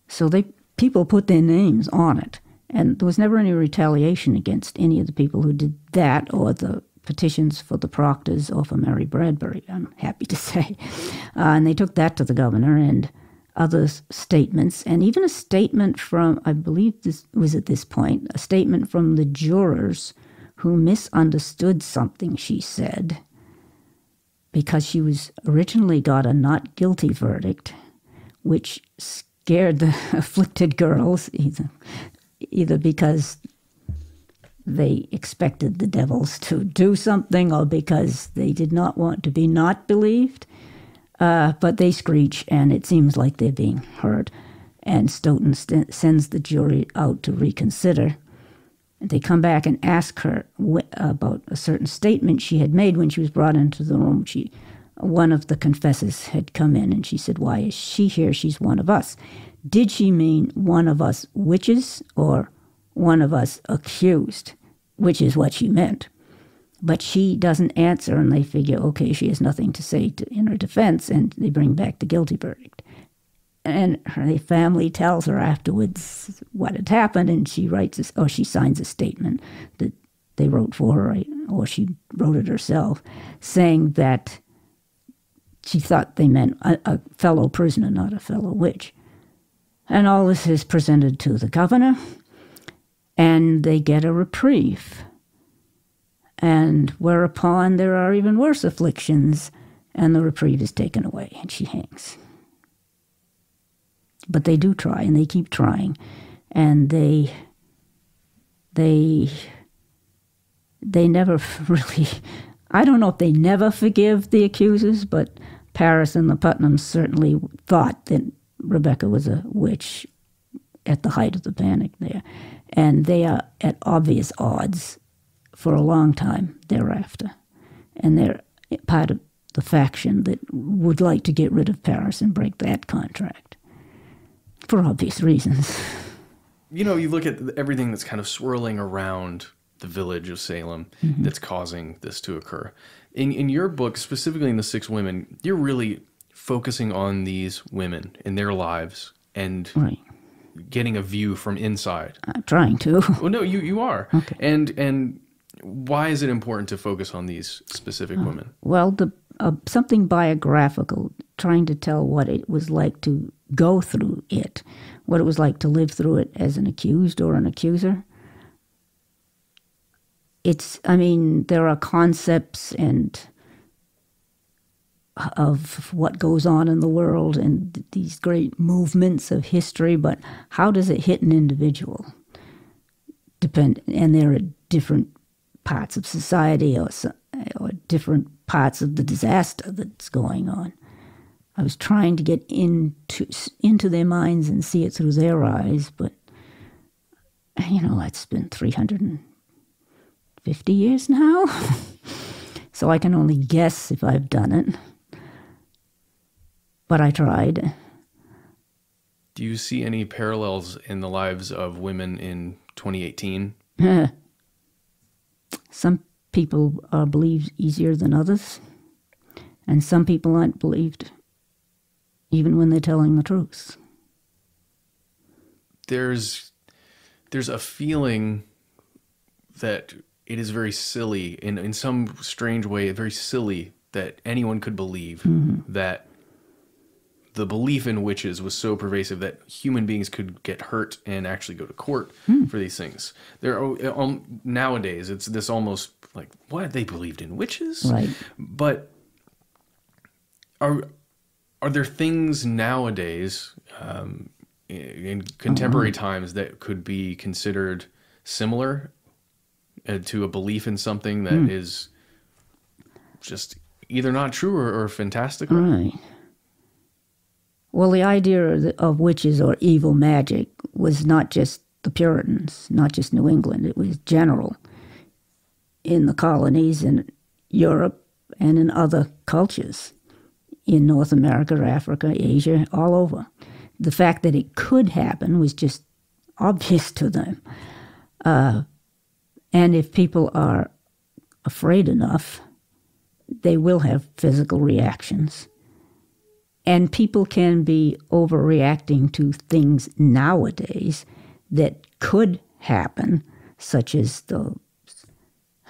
So they people put their names on it and there was never any retaliation against any of the people who did that or the petitions for the Proctors or for Mary Bradbury, I'm happy to [laughs] say. Uh, and they took that to the governor and other statements, and even a statement from, I believe this was at this point, a statement from the jurors who misunderstood something she said because she was originally got a not guilty verdict, which scared the [laughs] afflicted girls, either, either because they expected the devils to do something or because they did not want to be not believed. Uh, but they screech, and it seems like they're being heard. And Stoughton st- sends the jury out to reconsider. They come back and ask her wh- about a certain statement she had made when she was brought into the room. She, one of the confessors had come in, and she said, "Why is she here? She's one of us." Did she mean one of us witches or one of us accused? Which is what she meant. But she doesn't answer, and they figure, okay, she has nothing to say to, in her defense, and they bring back the guilty verdict. And her family tells her afterwards what had happened, and she writes, a, or she signs a statement that they wrote for her, or she wrote it herself, saying that she thought they meant a, a fellow prisoner, not a fellow witch. And all this is presented to the governor, and they get a reprieve. And whereupon there are even worse afflictions, and the reprieve is taken away, and she hangs. But they do try, and they keep trying, and they they they never [laughs] really I don't know if they never forgive the accusers, but Parris and the Putnams certainly thought that Rebecca was a witch at the height of the panic there and they are at obvious odds for a long time thereafter. And they're part of the faction that would like to get rid of Parris and break that contract for obvious reasons. [laughs] You know, you look at everything that's kind of swirling around the village of Salem mm-hmm. that's causing this to occur. In, in your book, specifically in The Six Women, you're really focusing on these women and their lives and right getting a view from inside. I'm trying to. [laughs] Well, no, you you are. Okay. And and why is it important to focus on these specific uh, women? Well, the uh, something biographical, trying to tell what it was like to go through it, what it was like to live through it as an accused or an accuser. It's, I mean, there are concepts and of what goes on in the world and these great movements of history, but how does it hit an individual? Depend, and there are different parts of society or, or different parts of the disaster that's going on. I was trying to get into into their minds and see it through their eyes, but you know that's been three hundred and fifty years now, [laughs] so I can only guess if I've done it but I tried. Do you see any parallels in the lives of women in 2018? [laughs] some people are believed easier than others, and some people aren't believed even when they're telling the truth. There's there's a feeling that it is very silly in in some strange way, very silly that anyone could believe mm-hmm. that the belief in witches was so pervasive that human beings could get hurt and actually go to court hmm. for these things. There, um, nowadays, it's this almost like what they believed in witches, right? But are are there things nowadays um, in, in contemporary Mm-hmm. times that could be considered similar uh, to a belief in something that is Hmm. just either not true or, or fantastical? Right. Well, the idea of, witches or evil magic was not just the Puritans, not just New England, it was general in the colonies in Europe and in other cultures in North America, Africa, Asia, all over. The fact that it could happen was just obvious [laughs] to them. Uh, and if people are afraid enough, they will have physical reactions. And people can be overreacting to things nowadays that could happen, such as the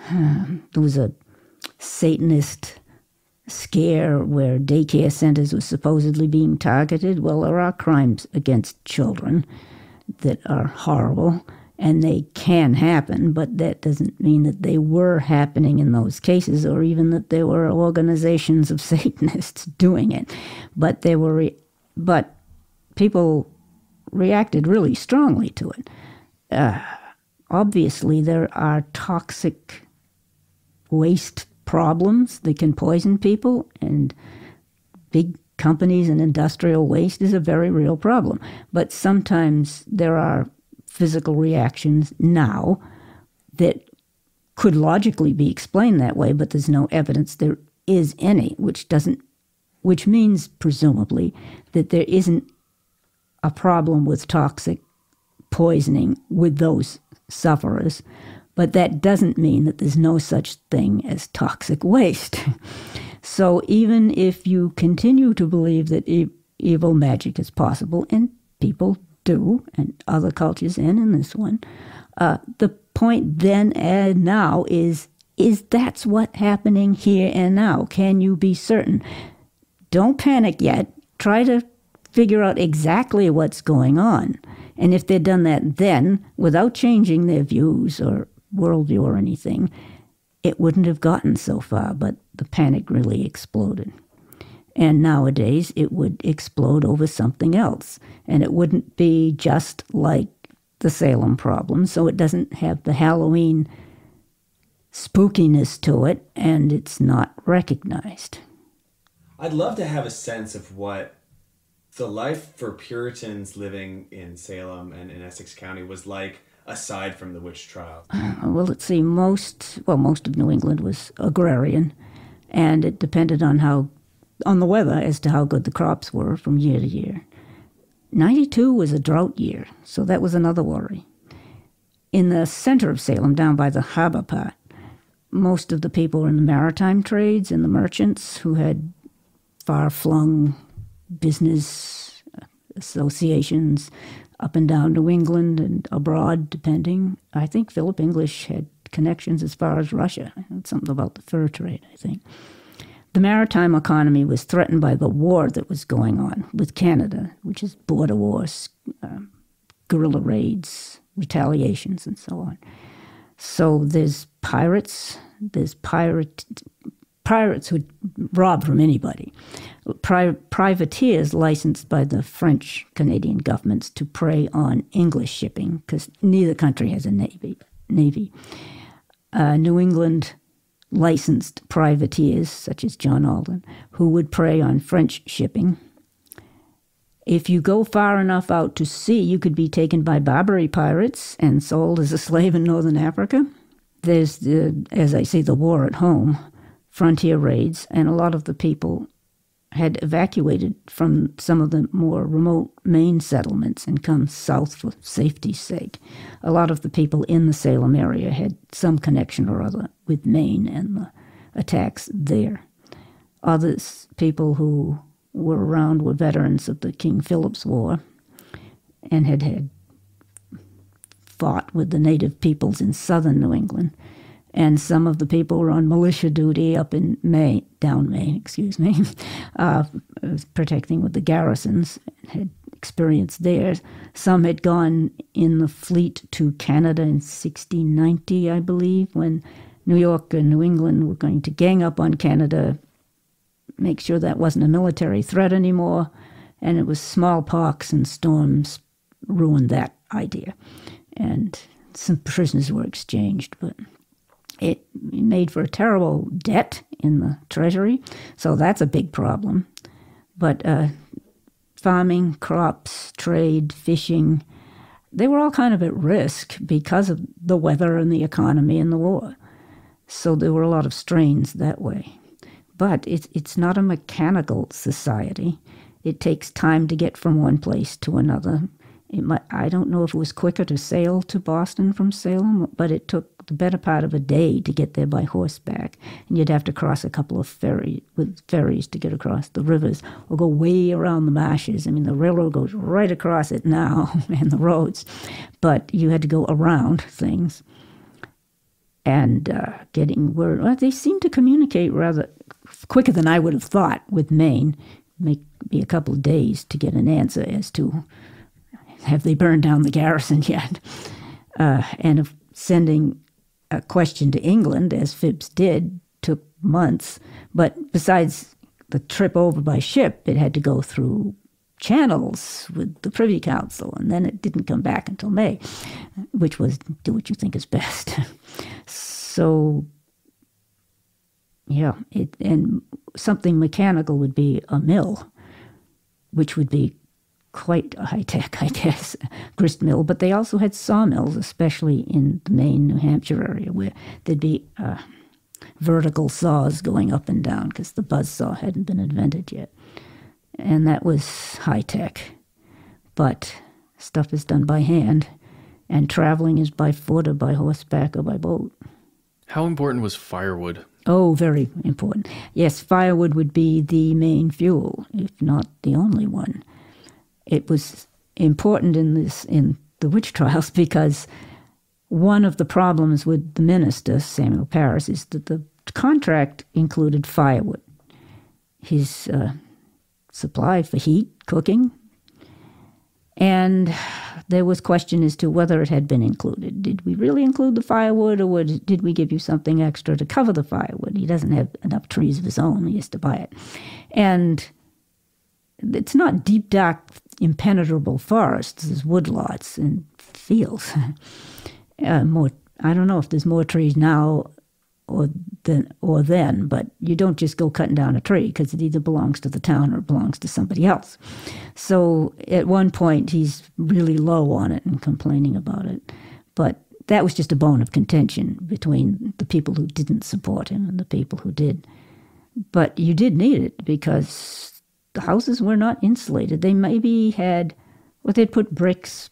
there was a Satanist scare where daycare centers were supposedly being targeted. Well, there are crimes against children that are horrible and they can happen, but that doesn't mean that they were happening in those cases or even that there were organizations of [laughs] Satanists doing it. But there were, re- but people reacted really strongly to it. Uh, obviously, there are toxic waste problems that can poison people, and big companies and industrial waste is a very real problem. But sometimes there are physical reactions now that could logically be explained that way, but there's no evidence there is any, which doesn't, which means presumably that there isn't a problem with toxic poisoning with those sufferers, but that doesn't mean that there's no such thing as toxic waste. [laughs] so even if you continue to believe that e- evil magic is possible, and people do, and other cultures and in this one, uh, the point then and now is is that's what happening here and now? Can you be certain? Don't panic yet. Try to figure out exactly what's going on. And if they'd done that then, without changing their views or worldview or anything, it wouldn't have gotten so far, but the panic really exploded. And nowadays, it would explode over something else. And it wouldn't be just like the Salem problem, so it doesn't have the Halloween spookiness to it, and it's not recognized. I'd love to have a sense of what the life for Puritans living in Salem and in Essex County was like aside from the witch trials. [sighs] Well, let's see, most, well, most of New England was agrarian, and it depended on how, on the weather as to how good the crops were from year to year. 92 was a drought year, so that was another worry. In the center of Salem, down by the harbor part, most of the people were in the maritime trades and the merchants who had far flung business associations up and down New England and abroad, depending. I think Philip English had connections as far as Russia. Something about the fur trade, I think. The maritime economy was threatened by the war that was going on with Canada, which is border wars, um, guerrilla raids, retaliations, and so on. So there's pirates, there's pirate pirates who rob from anybody, Pri- privateers licensed by the French Canadian governments to prey on English shipping because neither country has a navy. Navy. Uh, New England licensed privateers such as John Alden who would prey on French shipping. If you go far enough out to sea, you could be taken by Barbary pirates and sold as a slave in northern Africa. There's, the, as I say, the war at home, frontier raids, and a lot of the people had evacuated from some of the more remote Maine settlements and come south for safety's sake. A lot of the people in the Salem area had some connection or other with Maine and the attacks there. Others, people who were around, were veterans of the King Philip's War and had had fought with the native peoples in southern New England. And some of the people were on militia duty up in Maine, down Maine, excuse me, [laughs] uh, protecting with the garrisons, had experience there. Some had gone in the fleet to Canada in 1690, I believe, when New York and New England were going to gang up on Canada make sure that wasn't a military threat anymore. And it was smallpox and storms ruined that idea. And some prisoners were exchanged, but it made for a terrible debt in the treasury. So that's a big problem. But uh, farming, crops, trade, fishing, they were all kind of at risk because of the weather and the economy and the war. So there were a lot of strains that way. But it's, it's not a mechanical society. It takes time to get from one place to another. It might, I don't know if it was quicker to sail to Boston from Salem, but it took the better part of a day to get there by horseback, and you'd have to cross a couple of ferries with ferries to get across the rivers, or go way around the marshes. I mean, the railroad goes right across it now, [laughs] and the roads, but you had to go around things. And uh, getting word, well, they seem to communicate rather quicker than I would have thought with Maine. Make be a couple of days to get an answer as to have they burned down the garrison [laughs] yet, uh, and of sending a question to England, as Phips did, took months. But besides the trip over by ship, it had to go through channels with the Privy Council, and then it didn't come back until May, which was do what you think is best. [laughs] so, yeah, it, and something mechanical would be a mill, which would be quite high tech, [laughs] I guess, grist mill, but they also had sawmills, especially in the Maine, New Hampshire area, where there'd be uh, vertical saws going up and down because the buzz saw hadn't been invented yet. And that was high tech. But stuff is done by hand, and traveling is by foot or by horseback or by boat. How important was firewood? Oh, very important. Yes, firewood would be the main fuel, if not the only one it was important in this in the witch trials [laughs] because one of the problems with the minister Samuel Parris is that the contract included firewood, his uh, supply for heat, cooking, and there was question as to whether it had been included. Did we really include the firewood, or did we give you something extra to cover the firewood? He doesn't have enough trees of his own; he has to buy it, and it's not deep dark impenetrable forests, there's woodlots and fields. [laughs] uh, more, I don't know if there's more trees now or then, or then, but you don't just go cutting down a tree because it either belongs to the town or it belongs to somebody else. So at one point, he's really low on it and complaining about it. But that was just a bone of contention between the people who didn't support him and the people who did. But you did need it because the houses were not insulated. They maybe had, well, they'd put bricks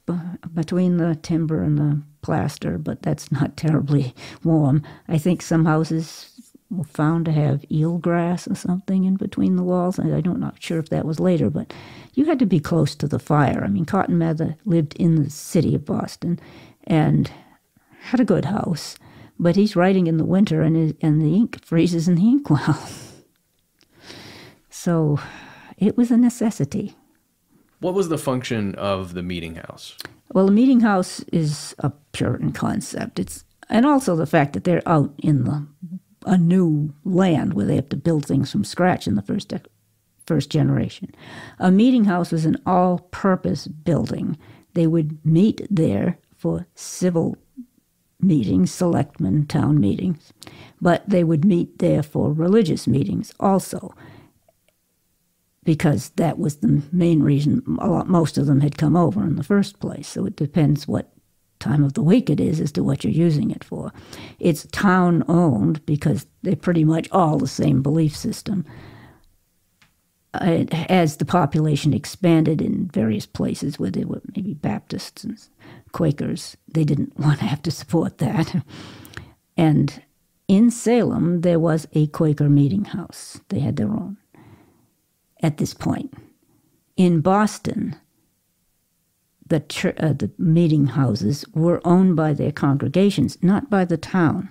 between the timber and the plaster, but that's not [laughs] terribly warm. I think some houses were found to have eelgrass or something in between the walls. I don't not sure if that was later, but you had to be close to the fire. I mean, Cotton Mather lived in the city of Boston and had a good house, but he's writing in the winter and, and the ink freezes in the [laughs] inkwell. so it was a necessity. What was the function of the meeting house? Well, the meeting house is a Puritan concept. It's and also the fact that they're out in the a new land where they have to build things from scratch in the first first generation. A meeting house was an all-purpose building. They would meet there for civil meetings, selectmen, town meetings, but they would meet there for religious meetings also because that was the main reason lot, most of them had come over in the first place. So it depends what time of the week it is as to what you're using it for. It's town owned because they're pretty much all the same belief system. As the population expanded in various places where there were maybe Baptists and Quakers, they didn't [laughs] want to have to support that. and in Salem, there was a Quaker meeting house. They had their own at this point. In Boston, the, uh, the meeting houses were owned by their congregations, not by the town.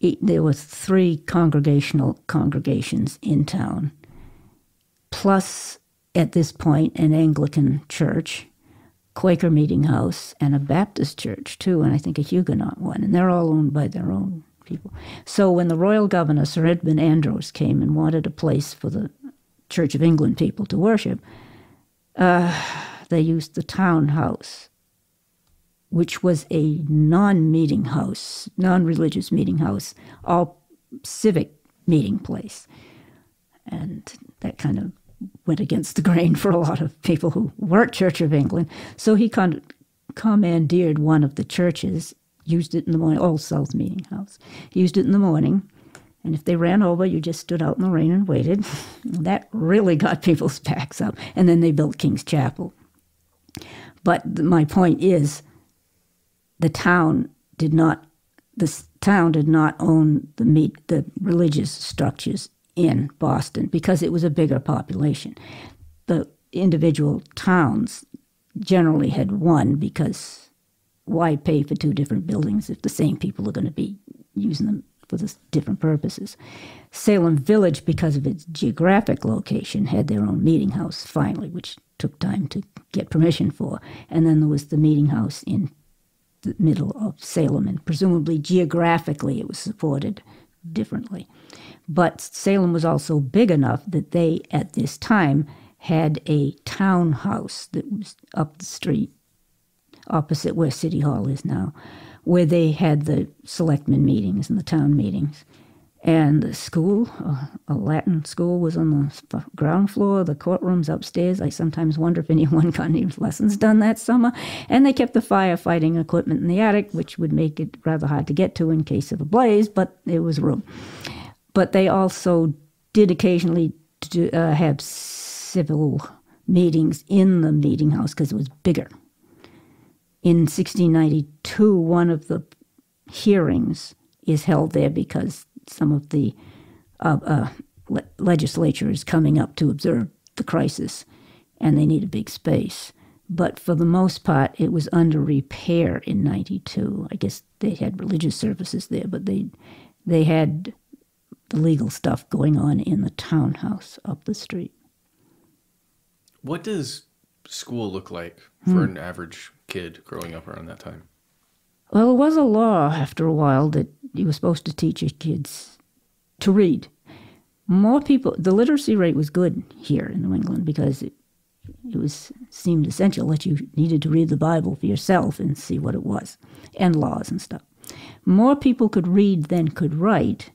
It, there were three congregational congregations in town, plus, at this point, an Anglican church, Quaker meeting house, and a Baptist church, too, and I think a Huguenot one. And they're all owned by their own people. So when the royal governor, Sir Edmund Andros, came and wanted a place for the Church of England people to worship, uh, they used the townhouse, which was a non meeting house, non religious meeting house, all civic meeting place. And that kind of went against the grain for a lot of people who weren't Church of England. So he con- commandeered one of the churches, used it in the morning, Old South Meeting House. He used it in the morning. And if they ran over, you just stood out in the rain and waited. [laughs] that really got [laughs] people's backs up. And then they built King's Chapel. But my point is, the town did not, the town did not own the meet the religious structures in Boston because it was a bigger population. The individual towns generally had one because why pay for two different buildings if the same people are going to be using them for different purposes? Salem Village, because of its geographic location, had their own meeting house finally, which took time to get permission for. And then there was the meeting house in the middle of Salem, and presumably geographically it was supported differently. But Salem was also big enough that they, at this time, had a townhouse that was up the street, opposite where City Hall is now, where they had the selectmen meetings and the town meetings. And the school, uh, a Latin school, was on the ground floor, the courtrooms upstairs. I sometimes wonder if anyone [laughs] got any lessons done that summer. And they kept the firefighting equipment in the attic, which would make it rather hard to get to in case of a blaze, but there was room but they also did occasionally do, uh, have civil meetings in the meeting house because it was bigger. In 1692, one of the hearings is held there because some of the uh, uh, le- legislature is coming up to observe the crisis and they need a big space. But for the most part, it was under repair in 92. I guess they had religious services there, but they, they had the legal stuff going on in the townhouse up the street. What does school look like for hmm. an average kid growing up around that time? Well, it was a law after a while that you were supposed to teach your kids to read. More people, the literacy rate was good here in New England because it, it was seemed essential that you needed to read the Bible for yourself and see what it was, and laws and stuff. More people could read than could write,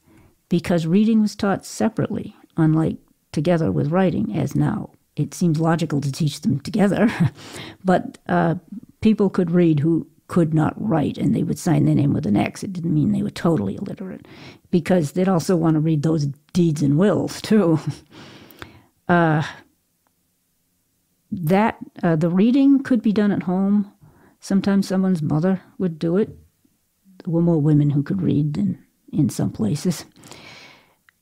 because reading was taught separately, unlike together with writing, as now. It seems logical to teach them together, [laughs] but uh, people could read who could not write and they would sign their name with an X. It didn't mean they were totally illiterate because they'd also want to read those deeds and wills too. [laughs] uh, that uh, the reading could be done at home. Sometimes someone's mother would do it. There were more women who could read than in some places.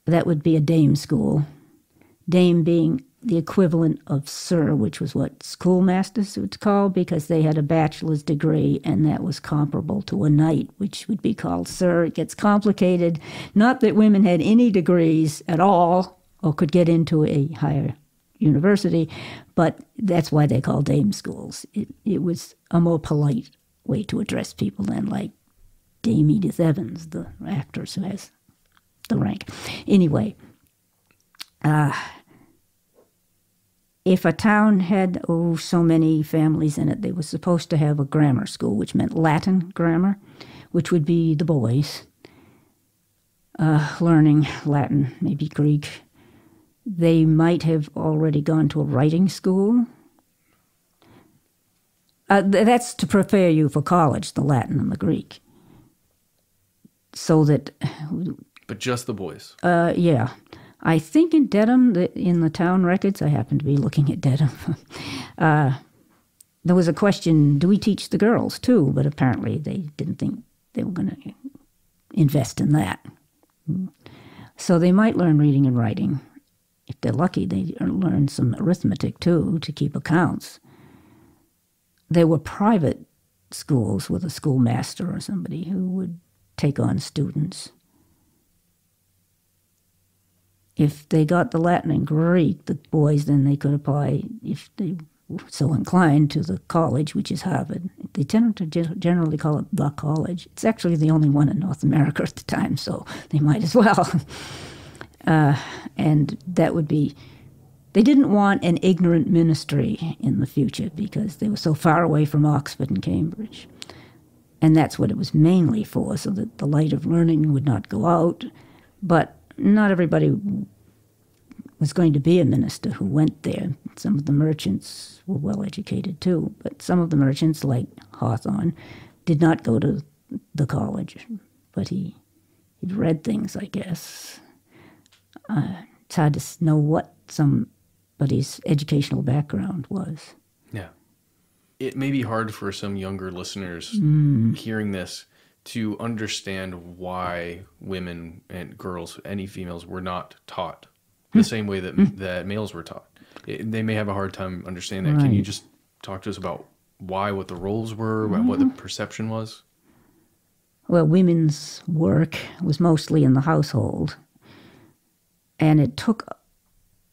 That would be a dame school. Dame being the equivalent of sir, which was what schoolmasters would call because they had a bachelor's degree and that was comparable to a knight, which would be called sir. It gets complicated. Not that women had any degrees at all or could get into a higher university, but that's why they call dame schools. It, it was a more polite way to address people than like Dame Edith Evans, the actress who has the rank. Anyway, uh, if a town had, oh, so many families in it, they were supposed to have a grammar school, which meant Latin grammar, which would be the boys uh, learning Latin, maybe Greek. They might have already gone to a writing school. Uh, that's to prepare you for college, the Latin and the Greek so that. But just the boys. Uh, yeah. I think in Dedham, the, in the town records, I happen to be looking at Dedham. [laughs] uh, there was a question: Do we teach the girls too? But apparently, they didn't think they were going to invest in that. So they might learn reading and writing. If they're lucky, they learn some arithmetic too to keep accounts. There were private schools with a schoolmaster or somebody who would take on students. If they got the Latin and Greek, the boys, then they could apply if they were so inclined to the college, which is Harvard. They tend to generally call it the college. It's actually the only one in North America at the time, so they might as well. [laughs] Uh, and that would be, they didn't want an ignorant ministry in the future because they were so far away from Oxford and Cambridge. And that's what it was mainly for, so that the light of learning would not go out. But not everybody was going to be a minister who went there. Some of the merchants were well educated too, but some of the merchants, like Hathorne, did not go to the college, but he he'd read things, I guess. Uh, it's hard to know what somebody's educational background was. Yeah, it may be hard for some younger listeners Mm. hearing this to understand why women and girls, any females, were not taught Hmm. the same way that that males were taught. It, they may have a hard time understanding that. Can you just talk to us about why, what the roles were, what the Mm-hmm. perception was? Well, women's work was mostly in the household, and it took,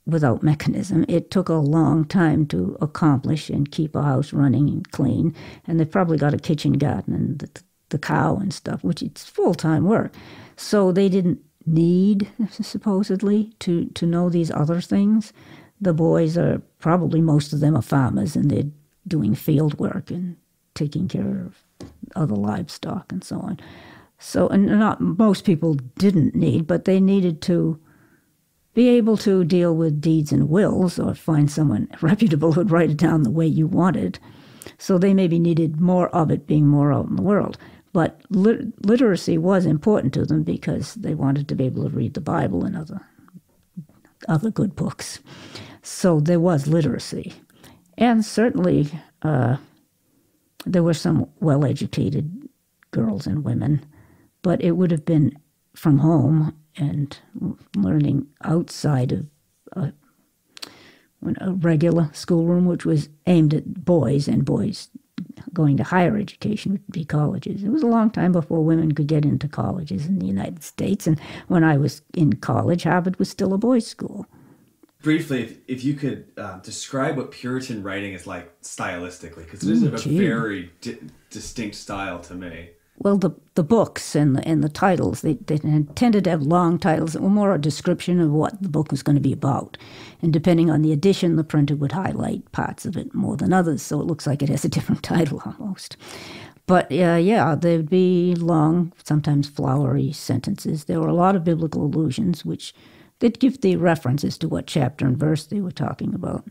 without mechanism, it took a long time to accomplish and keep a house running and clean. And they probably got a kitchen garden and the, cow and stuff, which it's full time work. So they didn't need, supposedly, to, to know these other things. The boys are probably, most of them are farmers and they're doing field work and taking care of other livestock and so on. So, and not most people didn't need, but they needed to be able to deal with deeds and wills or find someone [laughs] reputable who'd write it down the way you wanted. So they maybe needed more of it being more out in the world. But lit- literacy was important to them because they wanted to be able to read the Bible and other other good books. So there was literacy, and certainly uh, there were some well-educated girls and women, but it would have been from home and learning outside of a, a regular schoolroom, which was aimed at boys and boys going to higher education would be colleges. It was a long time before women could get into colleges in the United States, and when I was in college, Harvard was still a boys' school. Briefly, if, if you could uh, describe what Puritan writing is like stylistically, because it is Mm, a very di- distinct style to me. Well, the the books and the, and the titles they, they tended to have long titles that were more a description of what the book was going to be about, and depending on the edition, the printer would highlight parts of it more than others, so it looks like it has a [laughs] different title almost. But uh, yeah, there'd be long, sometimes flowery sentences. There were a lot of biblical allusions, which they'd give the references to what chapter and verse they were talking about.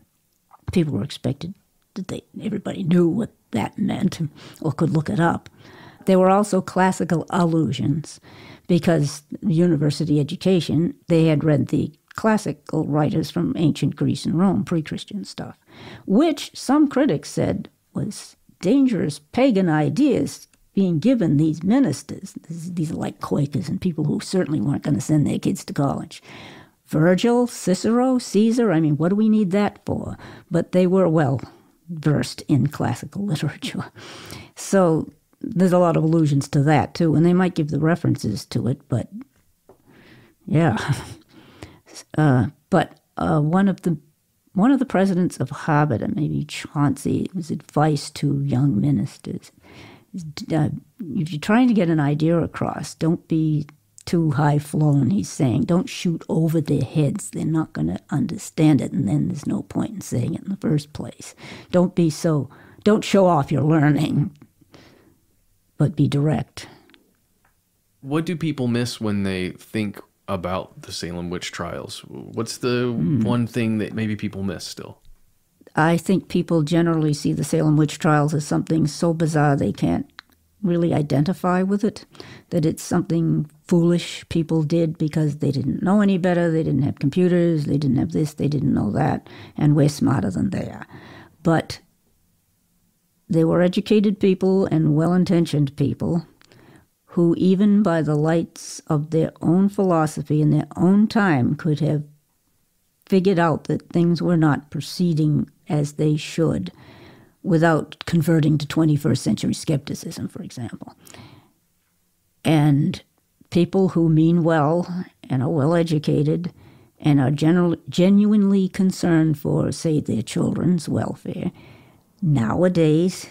People were expected that they everybody knew what that meant or could look it up. There were also classical allusions because university education, they had read the classical writers from ancient Greece and Rome, pre Christian stuff, which some critics said was dangerous pagan ideas being given these ministers. These are like Quakers and people who certainly weren't going to send their kids to college. Virgil, Cicero, Caesar, I mean, what do we need that for? But they were well versed in classical [laughs] literature. So there's a lot of allusions to that too, and they might give the references to it, but yeah. [laughs] Uh, but uh, one of the one of the presidents of Harvard, and maybe Chauncy, his advice to young ministers is, uh, if you're trying to get an idea across, don't be too high flown. He's saying, don't shoot over their heads. They're not going to understand it, and then there's no point in saying it in the first place. Don't be so. Don't show off your learning, but be direct. What do people miss when they think about the Salem witch trials? What's the Hmm. one thing that maybe people miss still? I think people generally see the Salem witch trials as something so bizarre they can't really identify with it, that it's something foolish people did because they didn't know any better, they didn't have computers, they didn't have this, they didn't know that, and we're smarter than they are. But they were educated people and well intentioned people who, even by the lights of their own philosophy in their own time, could have figured out that things were not proceeding as they should without converting to 21st century skepticism, for example. And people who mean well and are well educated and are general, genuinely concerned for, say, their children's welfare, nowadays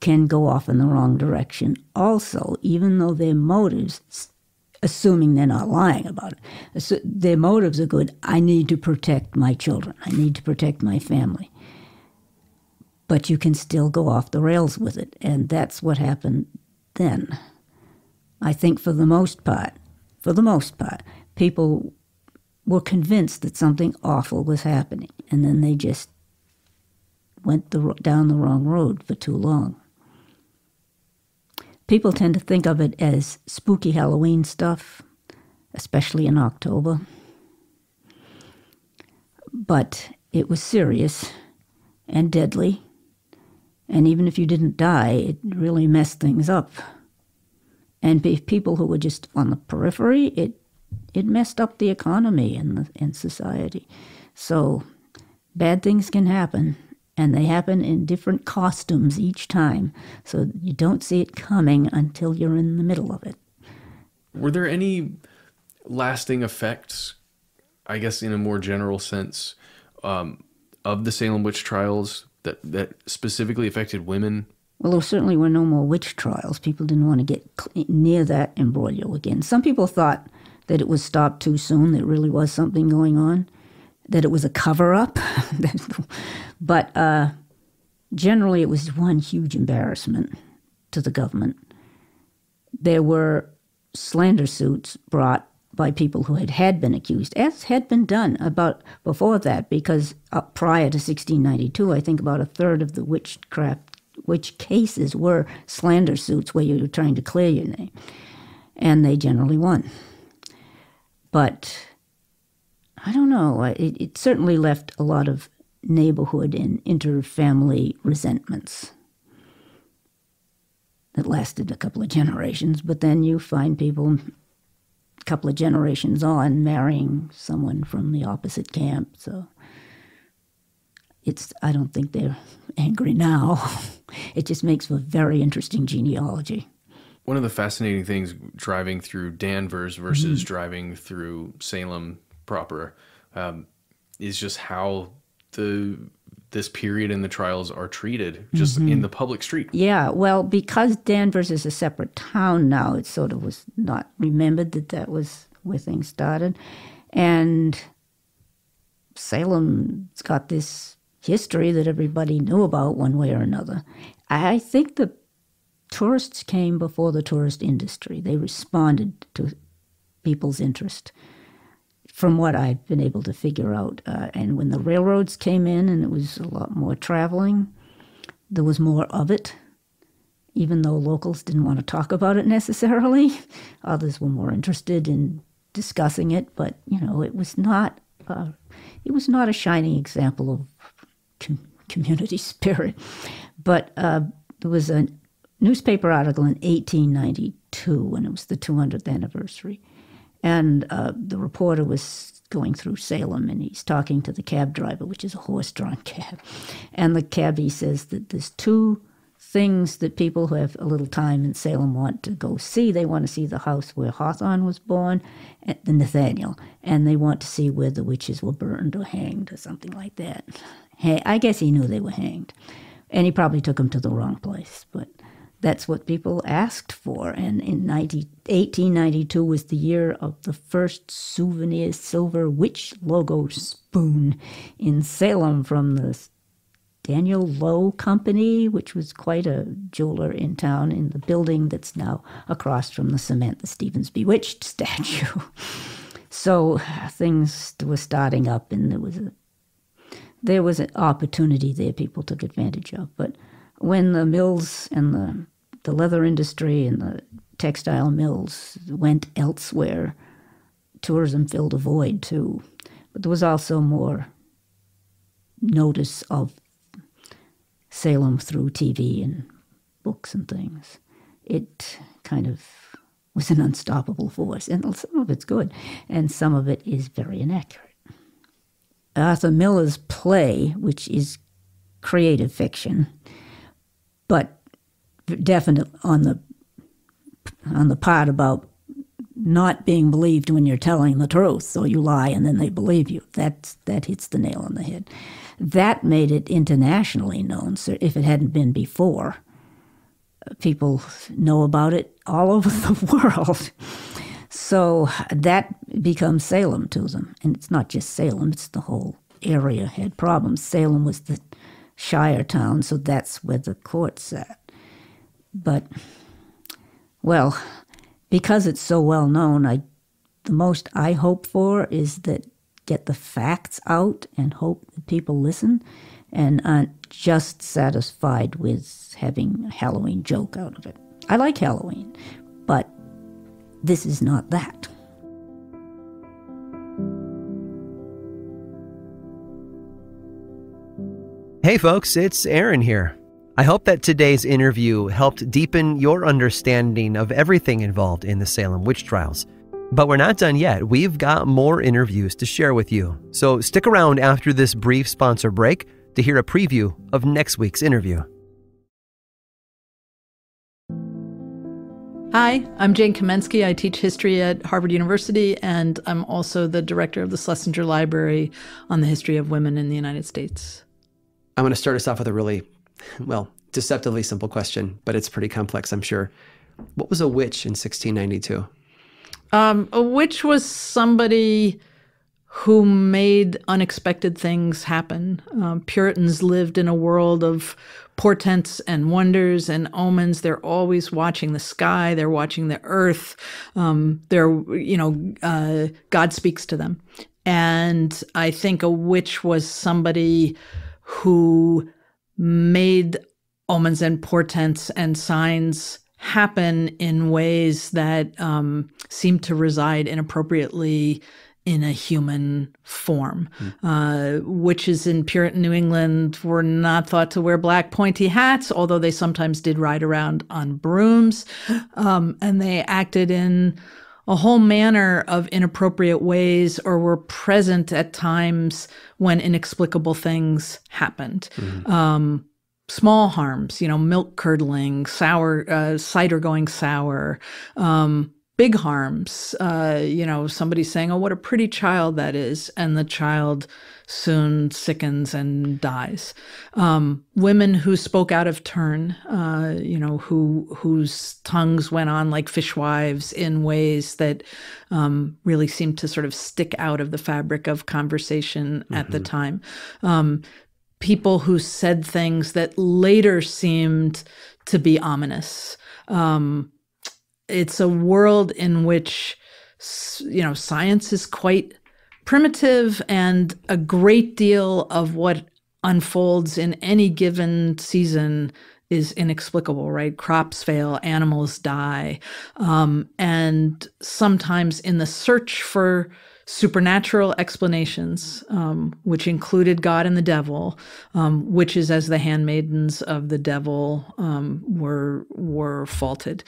can go off in the wrong direction also, even though their motives, assuming they're not lying about it, their motives are good. I need to protect my children, I need to protect my family. But you can still go off the rails with it, and that's what happened then. I think for the most part, for the most part, people were convinced that something awful was happening, and then they just went the, down the wrong road for too long. People tend to think of it as spooky Halloween stuff, especially in October. But it was serious and deadly, and even if you didn't die, it really messed things up. And people who were just on the periphery, it it messed up the economy and and society. So bad things can happen, and they happen in different costumes each time. So you don't see it coming until you're in the middle of it. Were there any lasting effects, I guess, in a more general sense, um, of the Salem witch trials that that specifically affected women? Well, there certainly were no more witch trials. People didn't want to get near that imbroglio again. Some people thought that it was stopped too soon, that really was something going on, that it was a cover up. [laughs] but uh, generally, it was one huge embarrassment to the government. There were slander suits brought by people who had, had been accused, as had been done about before that, because uh, prior to 1692, I think about a third of the witchcraft witch cases were slander suits where you were trying to clear your name, and they generally won. But I don't know. It, it certainly left a lot of neighborhood and interfamily resentments that lasted a couple of generations. But then you find people a couple of generations on marrying someone from the opposite camp. So it's I don't think they're angry now. [laughs] it just makes for very interesting genealogy one of the fascinating things driving through Danvers versus mm-hmm. driving through Salem proper um, is just how the this period in the trials are treated just mm-hmm. in the public street. Yeah, well, because Danvers is a separate town now, it sort of was not remembered that that was where things started, and Salem's got this history that everybody knew about one way or another. I think the tourists came before the tourist industry. They responded to people's interest, from what I've been able to figure out. Uh, and when the railroads came in and it was a lot more traveling, there was more of it. Even though locals didn't want to talk about it [laughs] necessarily, others were more interested in discussing it. But you know, it was not uh, it was not a shining example of com- community [laughs] spirit. But uh, there was a newspaper article in 1892 when it was the 200th anniversary. And uh, the reporter was going through Salem and he's talking to the cab driver, which is a horse drawn [laughs] cab. And the cabbie says that there's two things that people who have a little time in Salem want to go see. They want to see the house where Hawthorne was born, the Nathaniel, and they want to see where the witches were burned or hanged or something like that. Hey, I guess he knew they were hanged. And he probably took them to the wrong place, but that's what people asked for. And in 90, 1892 was the year of the first souvenir silver witch logo spoon in Salem from the Daniel Low Company, which was quite a jeweler in town, in the building that's now across from the Samantha Stevens Bewitched statue. [laughs] so uh, things were starting up, and there was a there was an opportunity there people took advantage of. But when the mills and the the leather industry and the textile mills went elsewhere. Tourism filled a void too. But there was also more notice of Salem through TV and books and things. It kind of was an unstoppable force, and some of it's good, and some of it is very inaccurate. Arthur Miller's play, which is creative fiction, but definite on the on the part about not being believed when you're telling the truth. So you lie and then they believe you. That that hits the nail on the head. That made it internationally known. So if it hadn't been before, people know about it all [laughs] over the world. So that becomes Salem to them, and it's not just Salem; it's the whole area had problems. Salem was the shire town, so that's where the court sat. Uh, But well, because it's so well known, I the most I hope for is that get the facts out and hope that people listen and aren't just satisfied with having a Halloween joke out of it. I like Halloween, but this is not that. Hey folks, it's Aaron here. I hope that today's interview helped deepen your understanding of everything involved in the Salem witch trials. But we're not done yet. We've got more interviews to share with you. So stick around after this brief sponsor break to hear a preview of next week's interview. Hi, I'm Jane Kamensky. I teach history at Harvard University, and I'm also the director of the Schlesinger Library on the history of women in the United States. I'm going to start us off with a really well, deceptively simple question, but it's pretty complex, I'm sure. What was a witch in 1692? Um, a witch was somebody who made unexpected things happen. Um, Puritans lived in a world of portents and wonders and omens. They're always watching the sky. They're watching the earth. Um, they're, you know, uh, God speaks to them. And I think a witch was somebody who made omens and portents and signs happen in ways that um, seem to reside inappropriately in a human form. Mm. Uh, witches in Puritan New England were not thought to wear black pointy hats, although they sometimes did ride around on brooms. [gasps] Um, and they acted in a whole manner of inappropriate ways or were present at times when inexplicable things happened. Mm-hmm. Um, small harms, you know, milk curdling, sour, uh, cider going sour, um, big harms, uh, you know, somebody saying, oh, what a pretty child that is. And the child soon sickens and dies. Um, women who spoke out of turn, uh, you know, who whose tongues went on like fishwives in ways that um, really seemed to sort of stick out of the fabric of conversation mm-hmm. at the mm-hmm. time. Um, people who said things that later seemed to be ominous. Um, it's a world in which you know science is quite primitive and a great deal of what unfolds in any given season is inexplicable, right? Crops fail, animals die. Um, and sometimes in the search for supernatural explanations, um, which included God and the devil, um, witches as the handmaidens of the devil um, were were faulted.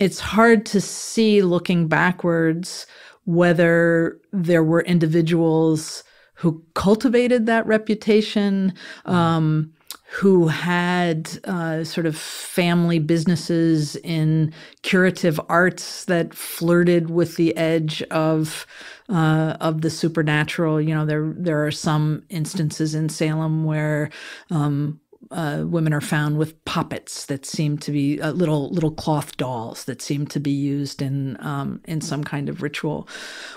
It's hard to see looking backwards whether there were individuals who cultivated that reputation, um, who had uh, sort of family businesses in curative arts that flirted with the edge of uh, of the supernatural. You know, there there are some instances in Salem where um, uh, women are found with poppets that seem to be uh, little little cloth dolls that seem to be used in um, in some kind of ritual.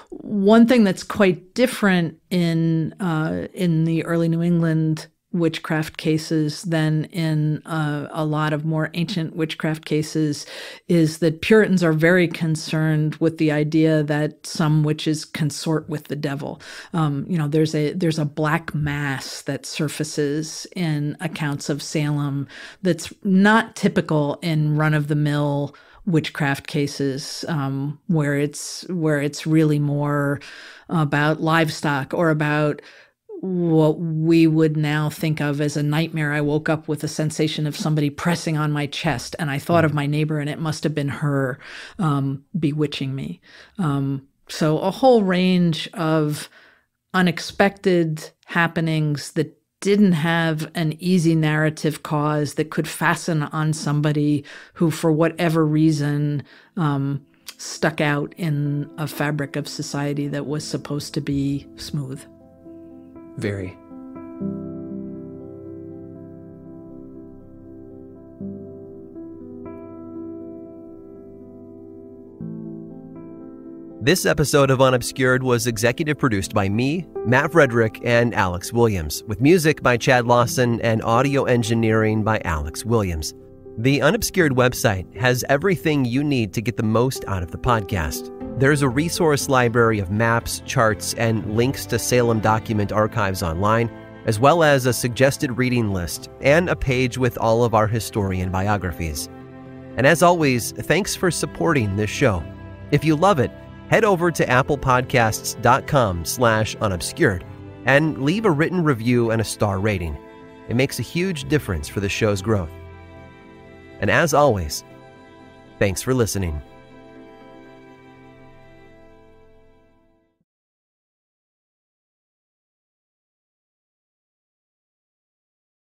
One thing that's quite different in uh, in the early New England witchcraft cases than in uh, a lot of more ancient witchcraft cases is that Puritans are very concerned with the idea that some witches consort with the devil. Um, you know, there's a there's a black mass that surfaces in accounts of Salem that's not typical in run of the mill witchcraft cases um, where it's where it's really more about livestock or about what we would now think of as a nightmare. I woke up with a sensation of somebody pressing on my chest, and I thought of mm. my neighbor, and it must have been her um, bewitching me. Um, so, a whole range of unexpected happenings that didn't have an easy narrative cause that could fasten on somebody who, for whatever reason, um, stuck out in a fabric of society that was supposed to be smooth. Very. This episode of Unobscured was executive produced by me, Matt Frederick, and Alex Williams, with music by Chad Lawson and audio engineering by Alex Williams. The Unobscured website has everything you need to get the most out of the podcast. There's a resource library of maps, charts, and links to Salem document archives online, as well as a suggested reading list and a page with all of our historian biographies. And as always, thanks for supporting this show. If you love it, head over to applepodcasts.com slash unobscured and leave a written review and a star rating. It makes a huge difference for the show's growth. And as always, thanks for listening.